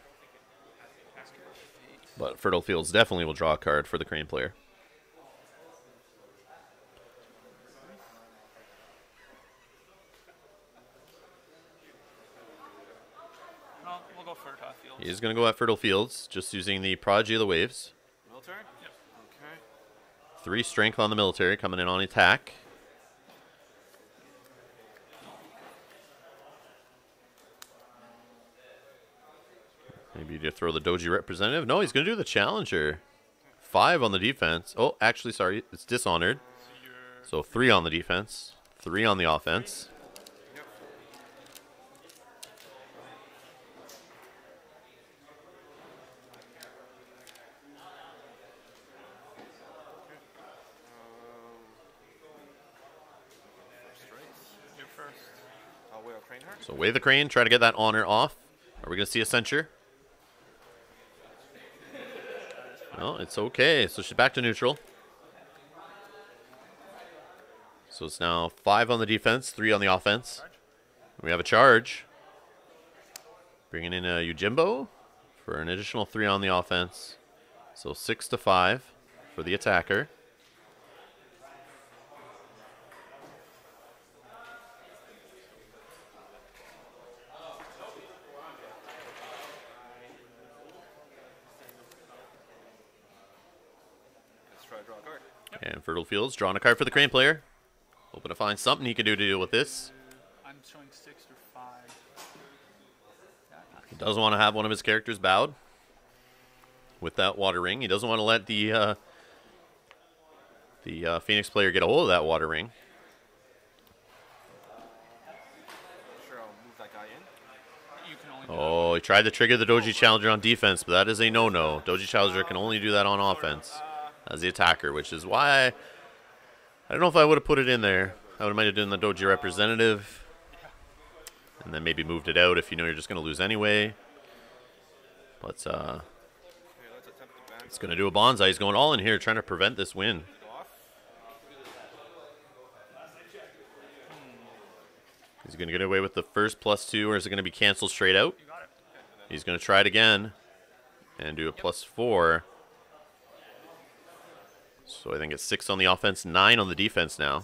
But fertile fields definitely will draw a card for the crane player. No, we'll go He's going to go at fertile fields, just using the prodigy of the waves. Military? Yep. Okay. Three strength on the military coming in on attack. Maybe to throw the Doji representative. No, he's going to do the challenger. Five on the defense. Oh, actually, sorry, it's dishonored. So three on the defense, three on the offense. Yep. you're first. I'll wait. I'll crane her. So wave the crane, try to get that honor off. Are we going to see a censure? No, it's okay. So she's back to neutral. So it's now five on the defense, three on the offense. We have a charge. Bringing in a Yojimbo for an additional three on the offense. So six to five for the attacker. Let's try to draw a card. And Fertile Fields drawing a card for the crane player. Hoping to find something he can do to deal with this. I'm showing six or five. He doesn't want to have one of his characters bowed with that water ring. He doesn't want to let the uh, the uh, Phoenix player get a hold of that water ring. Sure, I'll move that guy in. You can only do Oh, he tried to trigger the Doji Challenger on defense, but that is a no-no. Doji Challenger can only do that on offense as the attacker, which is why I, don't know if I would have put it in there. I would have done the Doji representative, and then maybe moved it out if you know you're just going to lose anyway. But uh, it's going to do a Banzai. He's going all in here, trying to prevent this win. He's going to get away with the first plus two, or is it going to be canceled straight out? He's going to try it again and do a plus four. So I think it's six on the offense, nine on the defense now.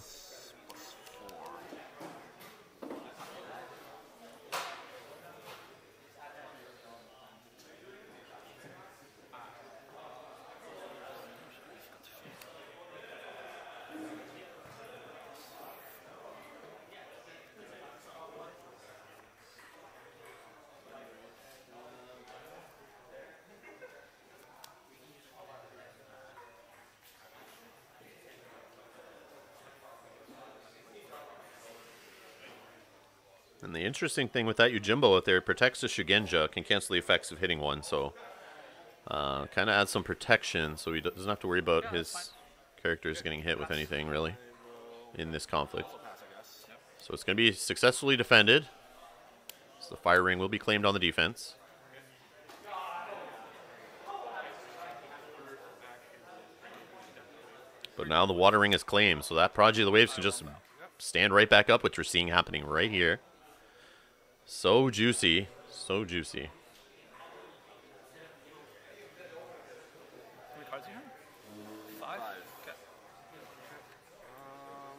Interesting thing with that Yojimbo out there, protects the Shugenja, can cancel the effects of hitting one, so uh, kind of adds some protection, so he doesn't have to worry about his characters getting hit with anything really in this conflict. So it's going to be successfully defended. So the fire ring will be claimed on the defense. But now the water ring is claimed, so that Prodigy of the Waves can just stand right back up, which we're seeing happening right here. So juicy, so juicy. How many cards do you have? Five? Five. Okay. Um,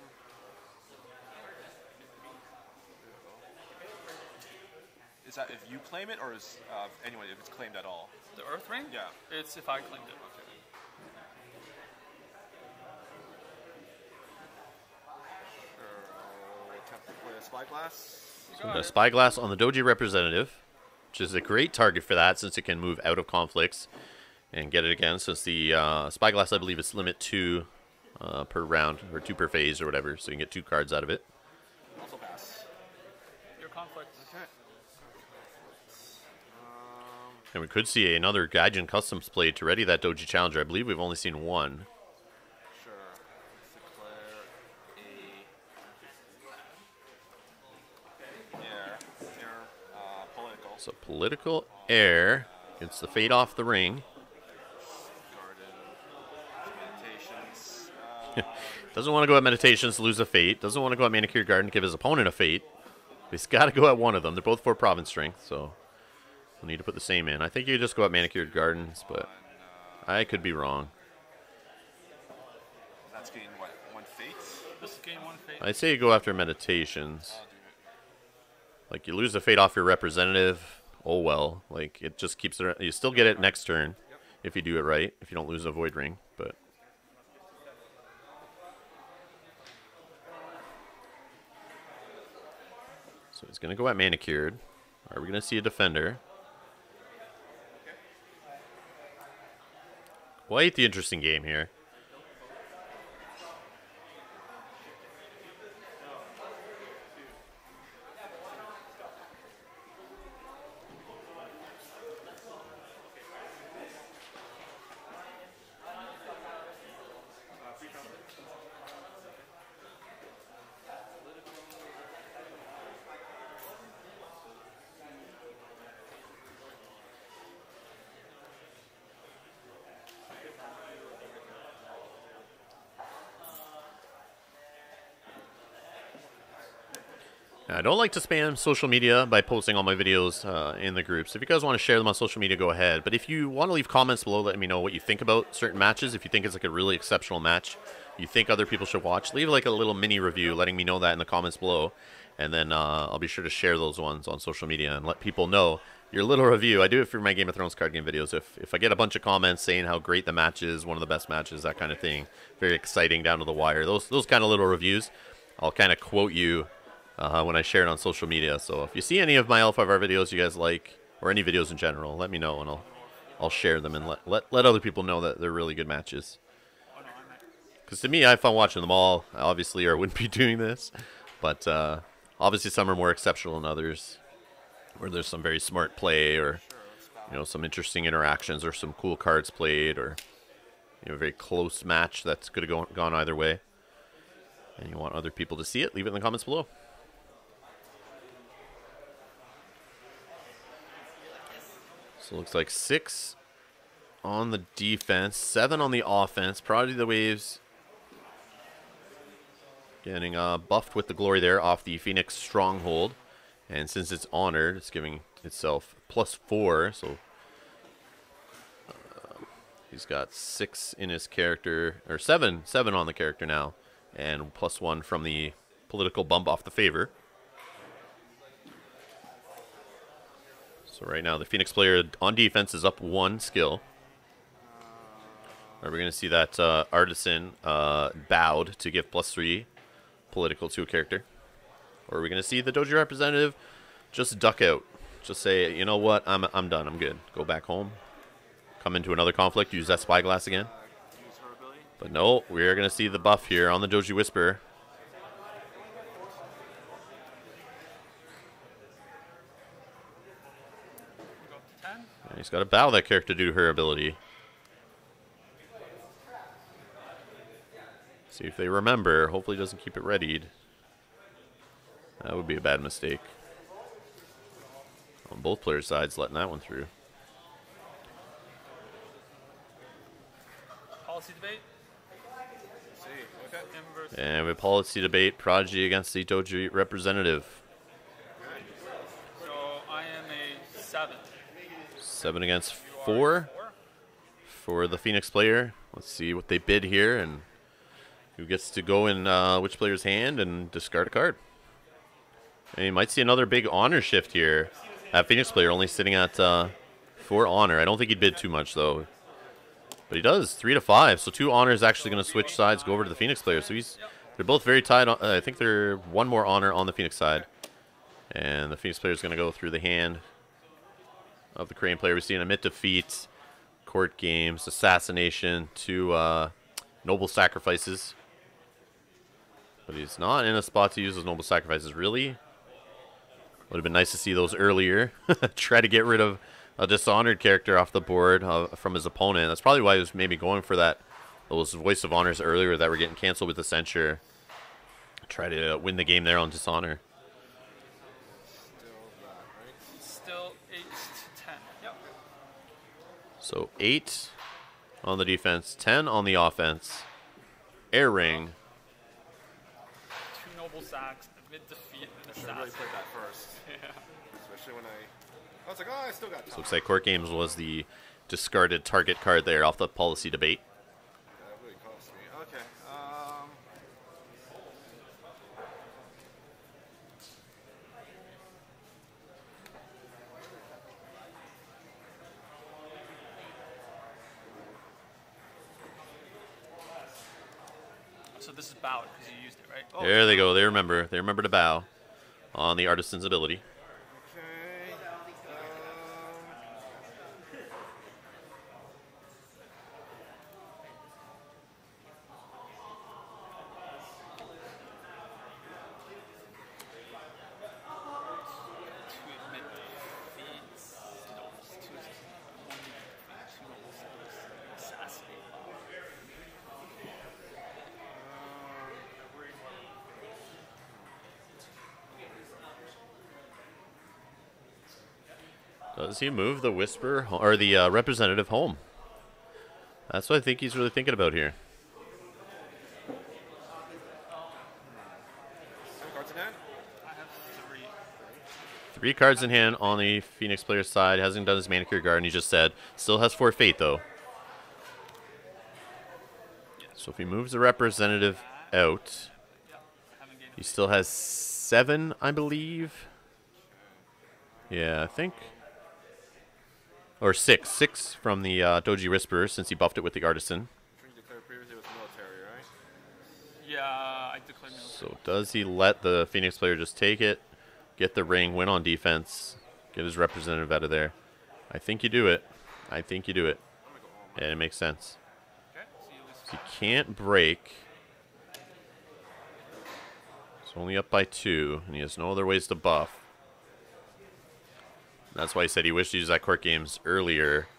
is that if you claim it, or is uh, anyway if it's claimed at all? The Earth Ring? Yeah. It's if I claimed it. Sure, I'll attempt to play a spyglass. So got. Spyglass on the Doji representative, which is a great target for that since it can move out of conflicts and get it again since the uh, Spyglass, I believe, is limit two uh, per round or two per phase or whatever, so you can get two cards out of it. Also pass. Your conflict. Okay. Um, And we could see another Gaijin Customs play to ready that Doji Challenger. I believe we've only seen one. sure. Let's declare a air, air, uh, political So political air gets the fade off the ring. garden [LAUGHS] meditations. Doesn't want to go at meditations, lose a fate. Doesn't want to go at manicure garden, give his opponent a fate. He's got to go at one of them. They're both four province strength, so we'll need to put the same in. I think you just go at manicured gardens, but I could be wrong. that's getting what one fate. This is gain one fate. I'd say you go after meditations. Like you lose the fate off your representative. Oh well. Like it just keeps it. You still get it next turn if you do it right. If you don't lose a void ring, but. So he's gonna go at manicured. Are we gonna see a defender? Quite the interesting game here. I don't like to spam social media by posting all my videos uh, in the groups. If you guys want to share them on social media, go ahead. But if you want to leave comments below, letting me know what you think about certain matches. If you think it's like a really exceptional match, you think other people should watch, leave like a little mini review, letting me know that in the comments below, and then uh, I'll be sure to share those ones on social media and let people know your little review. I do it for my Game of Thrones card game videos. If if I get a bunch of comments saying how great the match is, one of the best matches, that kind of thing, very exciting down to the wire. Those those kind of little reviews, I'll kind of quote you uh, when I share it on social media. So if you see any of my L5R videos you guys like, or any videos in general, let me know and I'll I'll share them and let let, let other people know that they're really good matches. Because to me, I fun watching them all. Obviously, or wouldn't be [LAUGHS] doing this, but uh, obviously some are more exceptional than others, where there's some very smart play or you know some interesting interactions or some cool cards played or you know a very close match that's could have gone, gone either way. And you want other people to see it, leave it in the comments below. So it looks like six on the defense, seven on the offense. Prodigy the Waves getting uh, buffed with the glory there off the Phoenix Stronghold. And since it's honored, it's giving itself plus four. So uh, he's got six in his character, or seven, seven on the character now. And plus one from the political bump off the favor. So right now, the Phoenix player on defense is up one skill. Are we going to see that uh, artisan uh, bowed to give plus three political to a character? Or are we going to see the Doji representative just duck out? Just say, you know what, I'm, I'm done, I'm good. Go back home. Come into another conflict, use that spyglass again. Use her ability. But no, we are going to see the buff here on the Doji Whisper. We go up to 10. And he's got to bow that character due to her ability. See if they remember. Hopefully he doesn't keep it readied. That would be a bad mistake. On both players' sides, letting that one through. Policy debate. See. Okay. Him versus. And with policy debate, Prodigy against the Doji representative. So I am a 7. Seven against four for the Phoenix player. Let's see what they bid here and who gets to go in uh, which player's hand and discard a card. And you might see another big honor shift here. That Phoenix player only sitting at uh, four honor. I don't think he'd bid too much though. But he does three to five. So two honors actually going to switch sides, go over to the Phoenix player. So he's they're both very tied. Uh, I think they're one more honor on the Phoenix side, and the Phoenix player is going to go through the hand of the Crane player. We're seeing admit defeat. Court games, assassination, two uh, noble sacrifices. But he's not in a spot to use those noble sacrifices, really. Would have been nice to see those earlier. [LAUGHS] Try to get rid of a dishonored character off the board uh, from his opponent. That's probably why he was maybe going for that those voice of honors earlier that were getting canceled with the censure. Try to win the game there on dishonor. Still that, right? Still eight to ten. Yep. So eight on the defense, ten on the offense. Air ring. Two noble sacks, the mid defeat, and Should have really played that first. [LAUGHS] Yeah. Especially when I. I was like, oh, I still got time. Looks like Court Games was the discarded target card there off the policy debate. That really cost me. Okay. Um. So this is bowed because you used it, right? Oh, There they go. They remember. They remember to bow on the artisan's ability. Okay. Um. Two mid defeats, nobles, two one mid defeat, two noble sacks, assassinate. He move the whisper or the uh, representative home? That's what I think he's really thinking about here. Three. Cards in hand on the Phoenix player's side. Hasn't done his Manicured Garden, and he just said. Still has four fate, though. So if he moves the representative out, he still has seven, I believe. Yeah, I think. Or six. Six from the uh, Doji Whisperer, since he buffed it with the Artisan. String declared previously was military, right? Yeah, I declared military. So does he let the Phoenix player just take it, get the ring, win on defense, get his representative out of there? I think you do it. I think you do it. I'm gonna go home. And it makes sense. Okay, so you He can't break. He's only up by two, and he has no other ways to buff. That's why he said he wished to use that court games earlier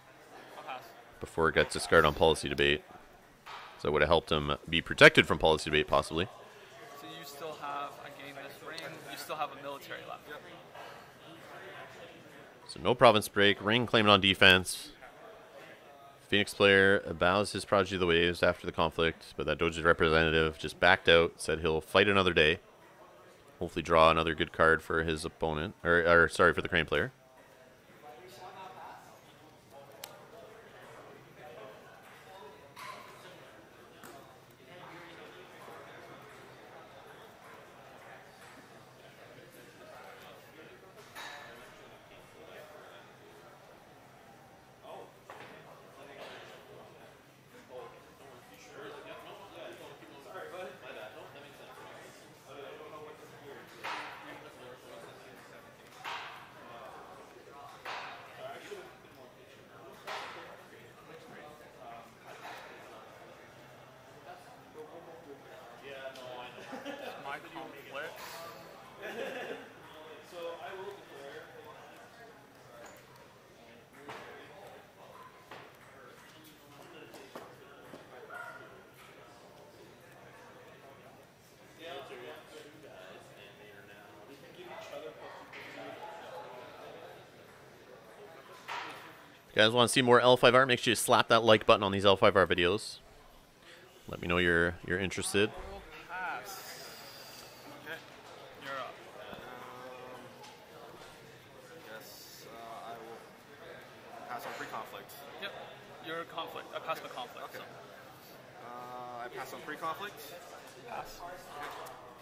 before it got discarded on policy debate. So it would have helped him be protected from policy debate, possibly. So you still have, I gained this ring, you still have a military left. Yep. So no province break. Ring claimed on defense. Phoenix player bows his prodigy of the waves after the conflict, but that Doji's representative just backed out, said he'll fight another day. Hopefully draw another good card for his opponent, or, or sorry, for the crane player. Guys want to see more L5R, make sure you slap that like button on these L5R videos. Let me know you're you're interested. Will pass. Okay, you're up. Um, yes, uh, I will pass on pre-conflict. Yep, you're a conflict. I passed my conflict. Okay. Uh, I pass on pre-conflict. So pass.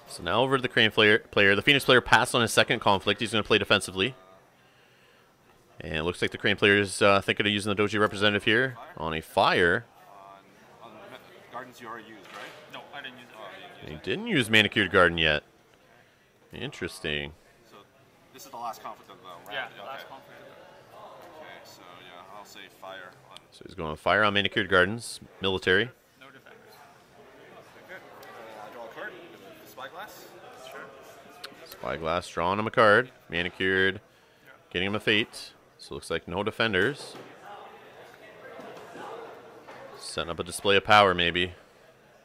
So now over to the Crane player. player. The Phoenix player passed on his second conflict. He's going to play defensively. And it looks like the Crane player is uh, thinking of using the Doji representative here on a fire. On, on gardens you already used, right? No, I didn't use it. Oh, He didn't use Manicured Garden yet. Interesting. So this is the last conflict of the round. Yeah, okay. last conflict. Okay, so yeah, I'll say fire on So he's going fire on manicured gardens, military. No defenders. Okay. Uh, draw a card. Spyglass. Sure. Spyglass drawing him a card. Manicured, getting him a fate. So looks like no defenders. Setting up a display of power, maybe.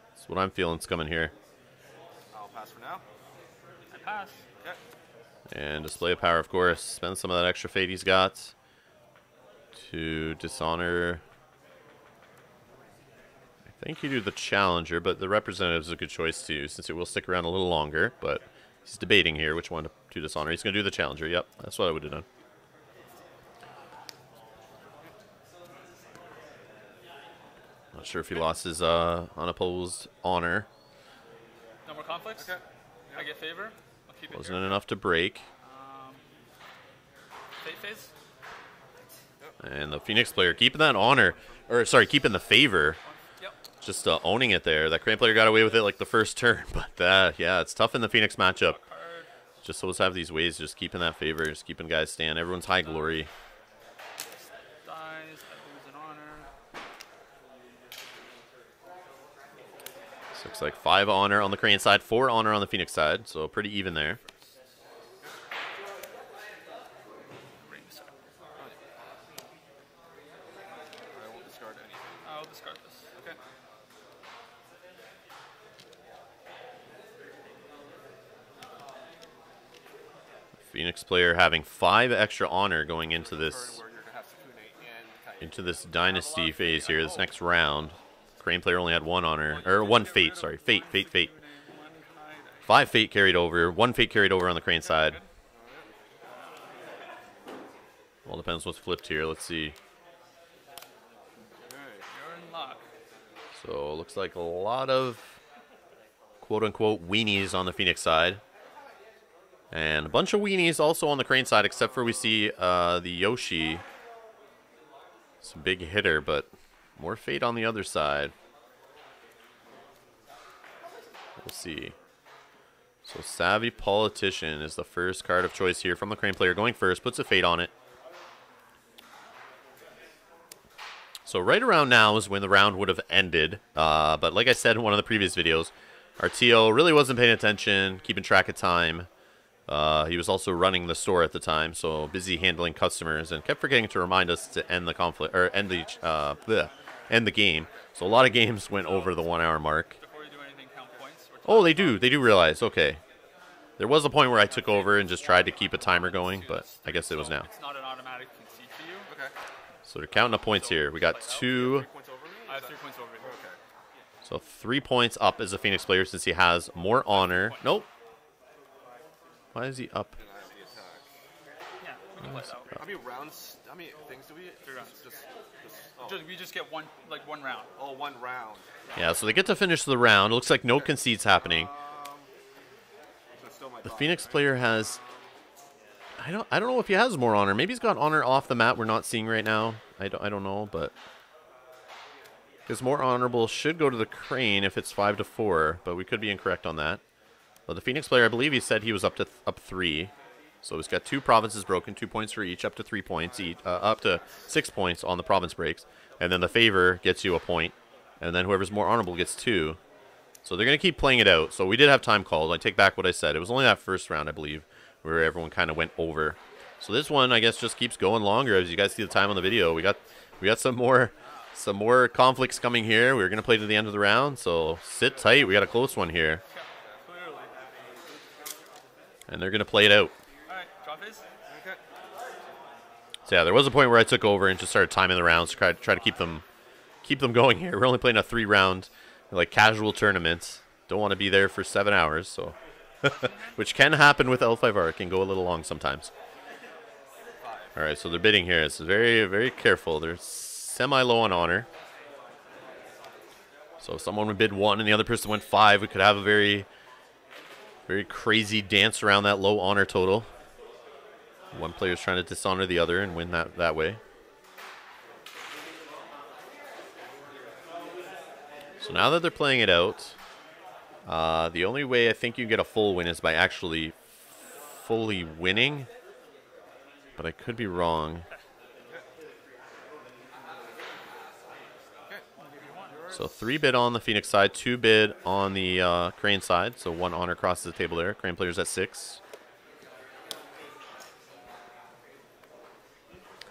That's what I'm feeling. feeling's coming here. I'll pass for now. I pass. Okay. And display of power, of course. Spend some of that extra fate he's got to dishonor. I think you do the challenger, but the representative is a good choice too, since it will stick around a little longer. But he's debating here which one to, to dishonor. He's going to do the challenger. Yep, that's what I would have done. Not sure if he lost his uh, unopposed honor. No more conflicts. Okay. I get favor. I'll keep it Wasn't here. enough to break. Um, fate phase. And the Phoenix player keeping that honor, or sorry, keeping the favor, Yep. just uh, owning it there. That Crane player got away with it like the first [LAUGHS] turn, but uh, yeah, it's tough in the Phoenix matchup. Card. Just always have these ways, just keeping that favor, just keeping guys stand. Everyone's high glory. Dies. I lose an honor. So looks like five honor on the Crane side, four honor on the Phoenix side, so pretty even there. Phoenix player having five extra honor going into this into this dynasty phase here, this next round. Crane player only had one honor, or one fate, sorry, fate, fate, fate. Five fate carried over, one fate carried over on the Crane side. All depends what's flipped here. Let's see. Okay. You're in luck. So looks like a lot of quote unquote weenies on the Phoenix side. And a bunch of weenies also on the Crane side, except for we see uh, the Yoshi. It's a big hitter, but more fate on the other side. We'll see. So Savvy Politician is the first card of choice here from the Crane player. Going first, puts a fate on it. So right around now is when the round would have ended. Uh, but like I said in one of the previous videos, our Artio really wasn't paying attention, keeping track of time. Uh, he was also running the store at the time, so busy handling customers, and kept forgetting to remind us to end the conflict or end the uh, bleh, end the game. So a lot of games went over the one-hour mark. Before you do anything, count points. Or Oh, they do. They do realize. Okay. There was a point where I took over and just tried to keep a timer going, but I guess it was now. It's not an automatic concede for you. Okay. So they're counting the points here. We got oh, two. Three points over me? I Is have three that- points over you. Okay. So three points up as a Phoenix player since he has more honor. Nope. Why is he up? Then I have the attack. Yeah, we can play that. out. How many rounds? How many things do we? Three rounds. Just, just, oh. Just, we just get one, like one round. oh, one round. Yeah, so they get to finish the round. It looks like no concedes happening. Um, so it's still my The Phoenix player has I don't I don't know if he has more honor. Maybe he's got honor off the mat. we're not seeing right now. I don't I don't know, but because more honorable should go to the crane if it's five to four, but we could be incorrect on that. But the Phoenix player, I believe he said he was up to th- up three, so he's got two provinces broken, two points for each, up to three points each, uh, up to six points on the province breaks, and then the favor gets you a point, and then whoever's more honorable gets two. So they're going to keep playing it out. So we did have time called. I take back what I said. It was only that first round, I believe, where everyone kind of went over. So this one, I guess, just keeps going longer. As you guys see the time on the video, we got we got some more some more conflicts coming here. We're going to play to the end of the round. So sit tight. We got a close one here, and they're going to play it out. All right. Okay. So yeah, there was a point where I took over and just started timing the rounds to try, try to keep them keep them going here. [LAUGHS] We're only playing a three round like casual tournament. Don't want to be there for seven hours, so [LAUGHS] which can happen with L5R. It can go a little long sometimes. All right, so they're bidding here. It's very very careful. They're semi low on honor. So if someone would bid one and the other person went five, we could have a very very crazy dance around that low honor total. One player's trying to dishonor the other and win that that way. So now that they're playing it out, uh, the only way I think you get a full win is by actually fully winning. But I could be wrong. So three bid on the Phoenix side, two bid on the uh, Crane side. So one honor crosses the table there. Crane players at six.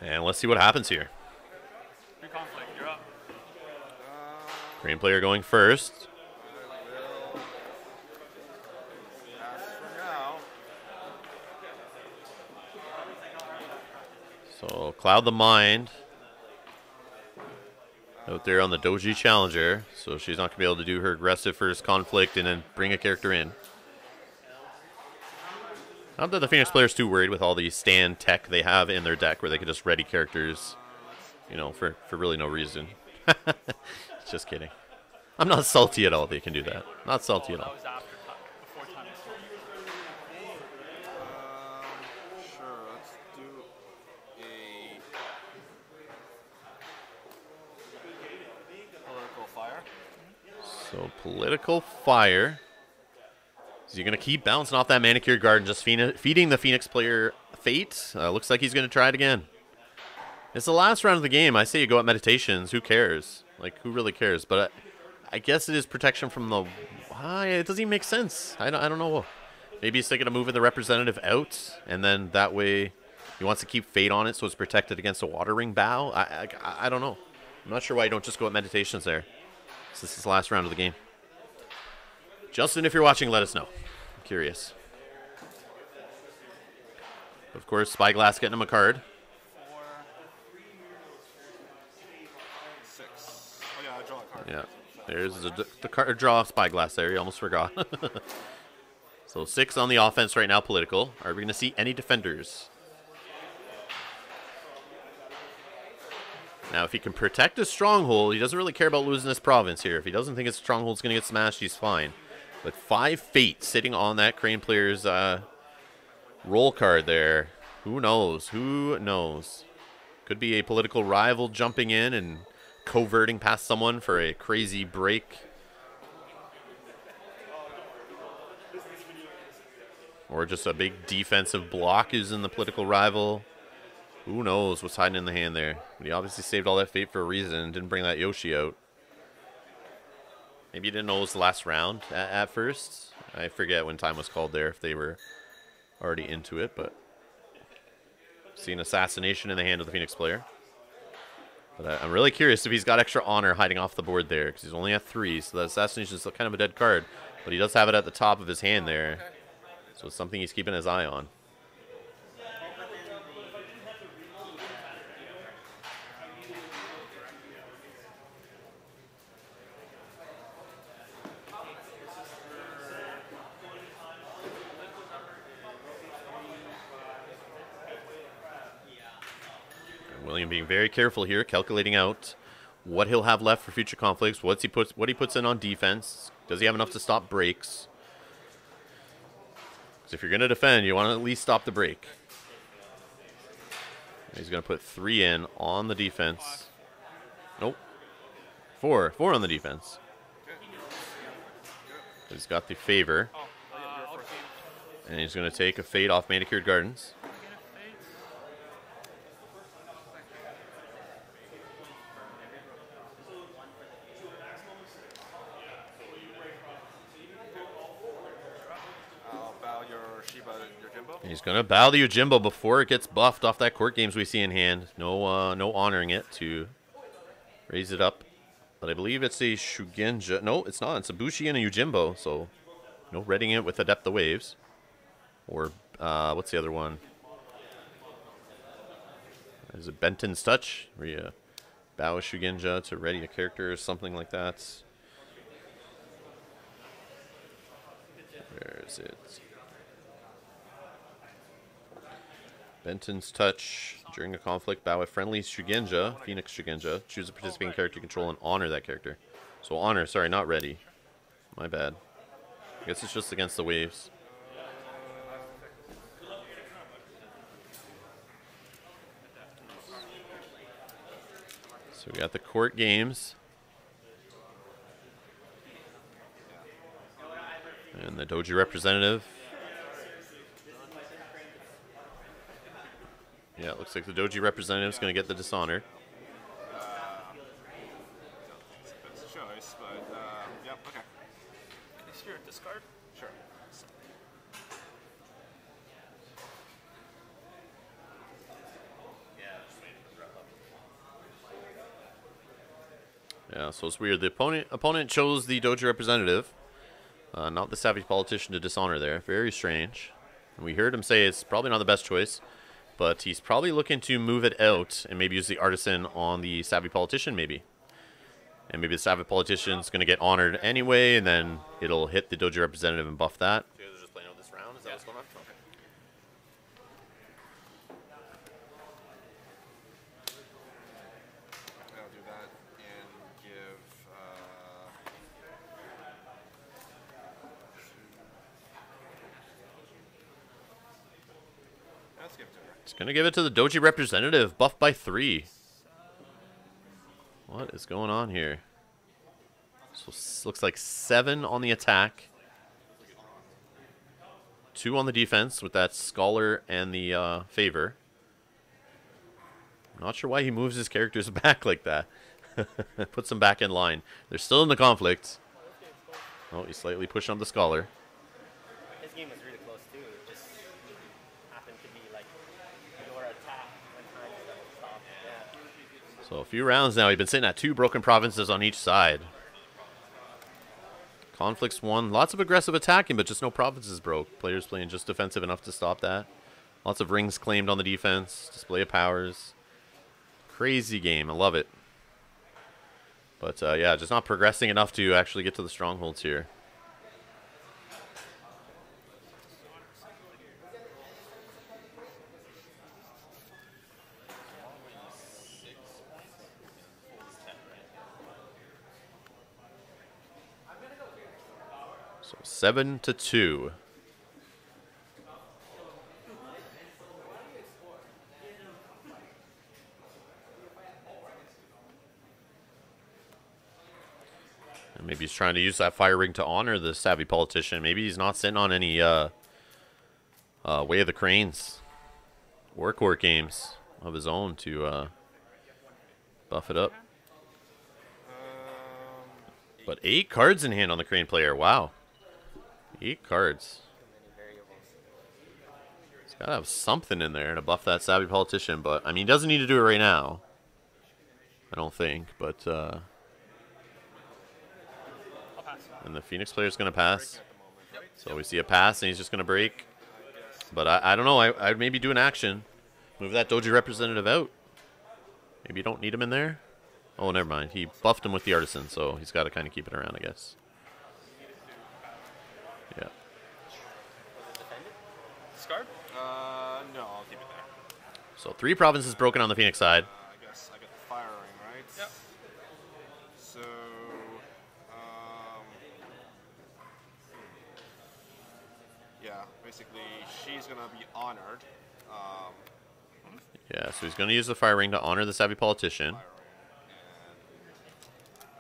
And let's see what happens here. Crane player going first. So Cloud the Mind out there on the Doji Challenger. So she's not going to be able to do her aggressive first conflict and then bring a character in. Not that the Phoenix player's too worried with all the stand tech they have in their deck where they can just ready characters, you know, for, for really no reason. [LAUGHS] just kidding. I'm not salty at all they can do that. Not salty at all. was after time, before time was Um, sure, let's do a political fire. So political fire. Is he going to keep bouncing off that manicured garden, just feeding the Phoenix player fate? Uh, looks like he's going to try it again. It's the last round of the game. I say you go at meditations. Who cares? Like, who really cares? But I, I guess it is protection from the. Why? It doesn't even make sense. I don't, I don't know. Maybe he's thinking of moving the representative out, and then that way he wants to keep fate on it so it's protected against a water ring bow. I, I, I don't know. I'm not sure why you don't just go at meditations there. This is the last round of the game. Justin, if you're watching, let us know. I'm curious. Of course, Spyglass getting him a card. yeah. There's the, the card draw Spyglass there. You almost forgot. [LAUGHS] so six on the offense right now, political. Are we going to see any defenders? Now, if he can protect his stronghold, he doesn't really care about losing this province here. If he doesn't think his stronghold's going to get smashed, he's fine. But five fate sitting on that Crane player's uh, role card there. Who knows? Who knows? Could be a political rival jumping in and coverting past someone for a crazy break. Or just a big defensive block is in the political rival. Who knows what's hiding in the hand there? But he obviously saved all that fate for a reason didn't bring that Yoshi out. Maybe he didn't know it was the last round at, at first. I forget when time was called there if they were already into it, but see an assassination in the hand of the Phoenix player. But I, I'm really curious if he's got extra honor hiding off the board there because he's only at three, so that assassination is kind of a dead card. But he does have it at the top of his hand there, so it's something he's keeping his eye on. Being very careful here, calculating out what he'll have left for future conflicts. What's he puts what he puts in on defense? Does he have enough to stop breaks? Because if you're gonna defend, you want to at least stop the break. He's gonna put three in on the defense. Nope. Four. Four on the defense. He's got the favor, and he's gonna take a fade off manicured gardens. Can I get a fade? I'll bow your Shiba, your He's gonna bow the Yojimbo before it gets buffed off that court games we see in hand. No, uh, no honoring it to raise it up. But I believe it's a Shugenja. No, it's not. It's a Bushi and a Yojimbo. So no reading it with the depth of Waves. Or uh, what's the other one? Is it Benten's Touch? Where you bow a Shugenja to ready a character or something like that. Where is it? Benten's touch during a conflict. Bow a friendly Shugenja, Phoenix Shugenja. Choose a participating character you control and honor that character. So honor, sorry, not ready. My bad. I guess it's just against the waves. So we got the court games. And the Doji representative. Yeah, it looks like the Doji representative is going to get the dishonor. Yeah, so it's weird. The opponent opponent chose the Doji representative, uh, not the savvy politician to dishonor there. Very strange. And we heard him say it's probably not the best choice but he's probably looking to move it out and maybe use the artisan on the savvy politician, maybe. And maybe the savvy politician's going to get honored anyway, and then it'll hit the Doji representative and buff that. To. It's going to give it to the Doji representative, buffed by three. What is going on here? So looks like seven on the attack, two on the defense with that scholar and the uh, favor. Not sure why he moves his characters [LAUGHS] back like that. [LAUGHS] Puts them back in line. They're still in the conflict. Oh, he's slightly pushing up the scholar. His game was really close too. It just happened to be like your attack when time stopped. Yeah. So a few rounds now. He's been sitting at two broken provinces on each side. Conflicts won. Lots of aggressive attacking, but just no provinces broke. Players playing just defensive enough to stop that. Lots of rings claimed on the defense. Display of powers. Crazy game. I love it. But uh, yeah, just not progressing enough to actually get to the strongholds here. So seven to two. And maybe he's trying to use that fire ring to honor the savvy politician. Maybe he's not sitting on any uh, uh, Way of the Cranes work work games of his own to uh, buff it up. But eight cards in hand on the Crane player. Wow. Eight cards. He's got to have something in there to buff that savvy politician. But, I mean, he doesn't need to do it right now. I don't think. But, uh, and the Phoenix player's going to pass. So we see a pass, and he's just going to break. But I, I don't know. I, I'd maybe do an action. Move that Doji representative out. Maybe you don't need him in there. Oh, never mind. He buffed him with the artisan, so he's got to kind of keep it around, I guess. Yeah. Discard? Uh, no, I'll keep it there. So three provinces broken on the Phoenix side. Uh, I guess I get the fire ring, right? Yep. So, um, yeah, basically she's gonna be honored. Um, Yeah, so he's going to use the fire ring to honor the savvy politician. fire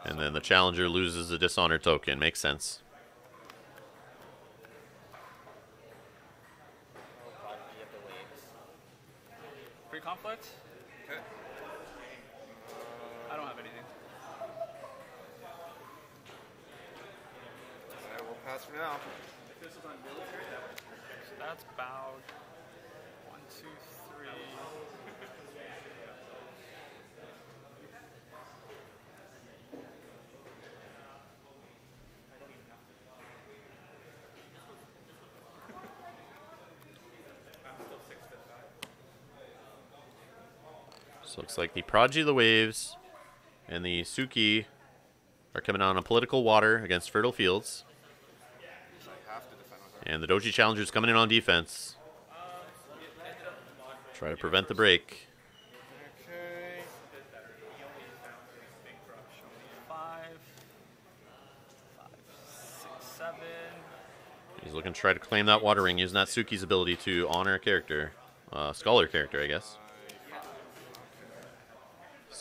ring, And then the challenger loses the dishonor token. Makes sense. Prodigy of the waves. Free conflict? and okay. I don't have anything. I will pass for now. If this is on military, that So that's bowed. One, two, three. So looks like the Prodigy of the Waves and the Tsuki are coming on a political water against Fertile Fields. And the Doji Challenger's coming in on defense. Try to prevent the break. He's looking to try to claim that water ring using that Tsuki's ability to honor a character. Uh, scholar character, I guess.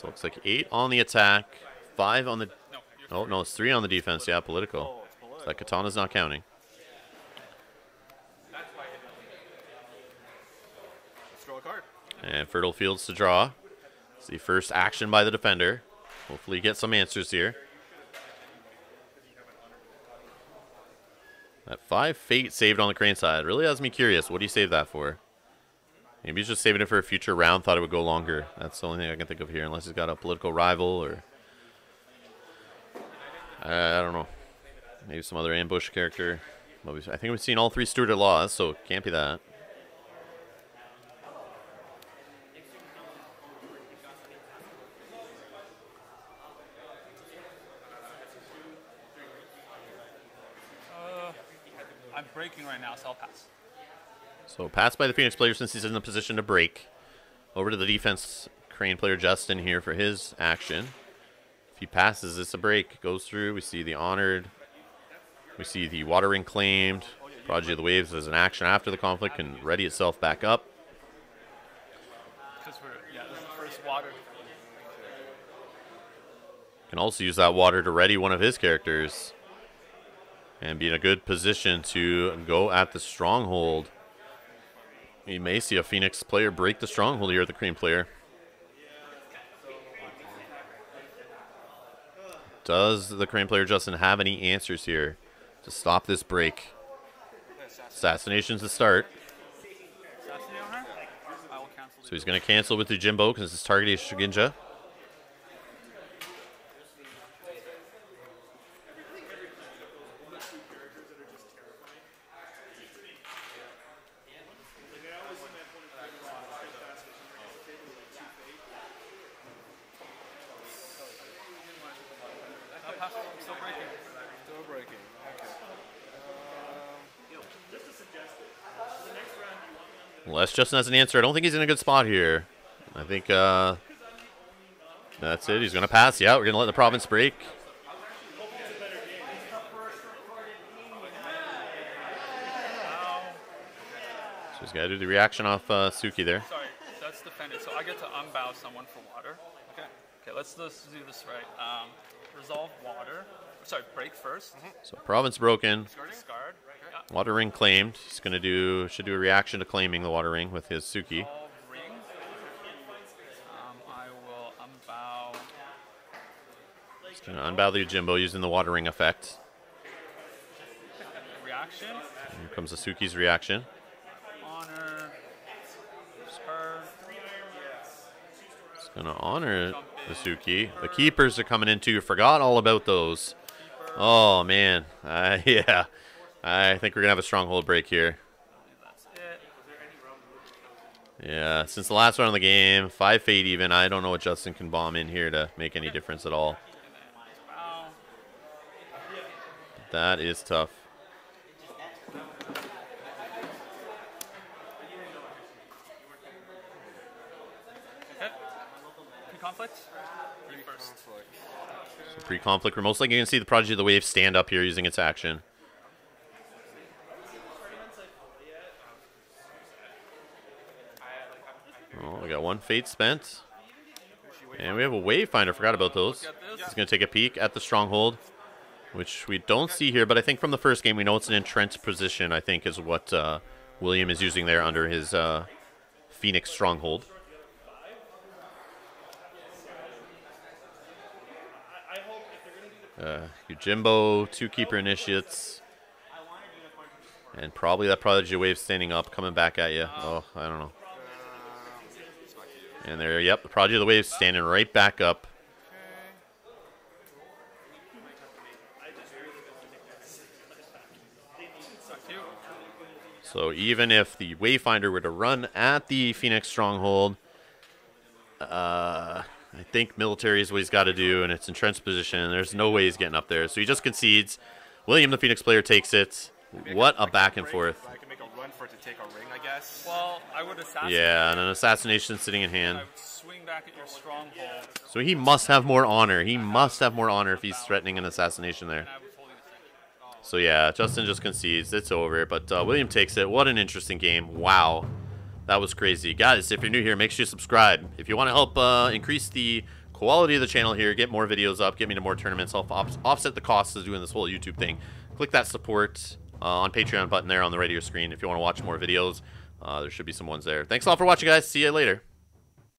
So looks like eight on the attack, five on the. Oh, no, it's three on the defense. Yeah, political. So that katana's not counting. And Fertile Fields to draw. It's the first action by the defender. Hopefully, get some answers here. That five fate saved on the crane side really has me curious. What do you save that for? Maybe he's just saving it for a future round. Thought it would go longer. That's the only thing I can think of here, unless he's got a political rival or I, don't know. Maybe some other ambush character. I think we've seen all three Steward Laws, so it can't be that. I'm breaking right now, so I'll pass. So pass by the Phoenix player since he's in the position to break. Over to the defense Crane player Justin here for his action. If he passes, it's a break. Goes through. We see the honored. We see the water ring claimed. Prodigy of the Waves as an action after the conflict can ready itself back up. Because we're, yeah, this is the first water. Can also use that water to ready one of his characters. And be in a good position to go at the stronghold. We may see a Phoenix player break the stronghold here, the Crane player. Does the Crane player Justin have any answers here to stop this break? Assassination's the start. So he's going to cancel with the Jimbo because his target is Shugenja. I'll pass. I'm still breaking. Still breaking. Okay. Unless Justin has an answer, I don't think he's in a good spot here. I think uh, that's it. He's going to pass. Yeah, we're going to let the province break. So he's got to do the reaction off uh, Tsuki there. Sorry, that's defended. So I get to unbow someone for water. Okay. Okay, let's just do this right. Um, resolve water. Sorry, break 1st So province broken. Discard. Water ring claimed. He's going to do should do a reaction to claiming the water ring with his Tsuki. All ring. Um, I will unbow. He's going to unbow the Jimbo using the water ring effect. Reaction. Here comes the Tsuki's reaction. Honor. Discard. He's going to honor the Tsuki. The keepers are coming in too. Forgot all about those. Oh man, uh, [LAUGHS] yeah. I think we're gonna have a stronghold break here. Yeah, since the last one of the game, five fate even. I don't know what Justin can bomb in here to make any difference at all. That is tough. Okay. Pre-conflict. Pre first. Conflict. So pre-conflict, we're most likely gonna see the Prodigy of the Wave stand up here using its action. Oh, we got one fate spent. And we have a Wayfinder. Forgot about those. He's going to take a peek at the stronghold, which we don't see here, but I think from the first game we know it's an entrenched position, I think, is what uh, William is using there under his uh, Phoenix stronghold. Uh, Yojimbo, two keeper initiates, and probably that Prodigy Wave standing up, coming back at you. Oh, I don't know. And there, yep, the Prodigy of the Wave standing right back up. So even if the Wayfinder were to run at the Phoenix Stronghold, uh, I think military is what he's got to do, and it's entrenched position. And there's no way he's getting up there, so he just concedes. William, the Phoenix player, takes it. What a back and forth! I can make a run for it to take a ring, I guess. Well, I would assassinate. Yeah, and an assassination sitting in hand. Swing back at your stronghold, So he must have more honor. He must have more honor if he's threatening an assassination there. and I would fully defend. So yeah, Justin just concedes. It's over. But uh, William takes it. What an interesting game. Wow. That was crazy. Guys, if you're new here, make sure you subscribe. If you want to help uh, increase the quality of the channel here, get more videos up, get me to more tournaments, help off- offset the costs of doing this whole YouTube thing, click that support uh, on Patreon button there on the radio screen if you want to watch more videos. Uh, there should be some ones there. Thanks a lot for watching, guys. See you later.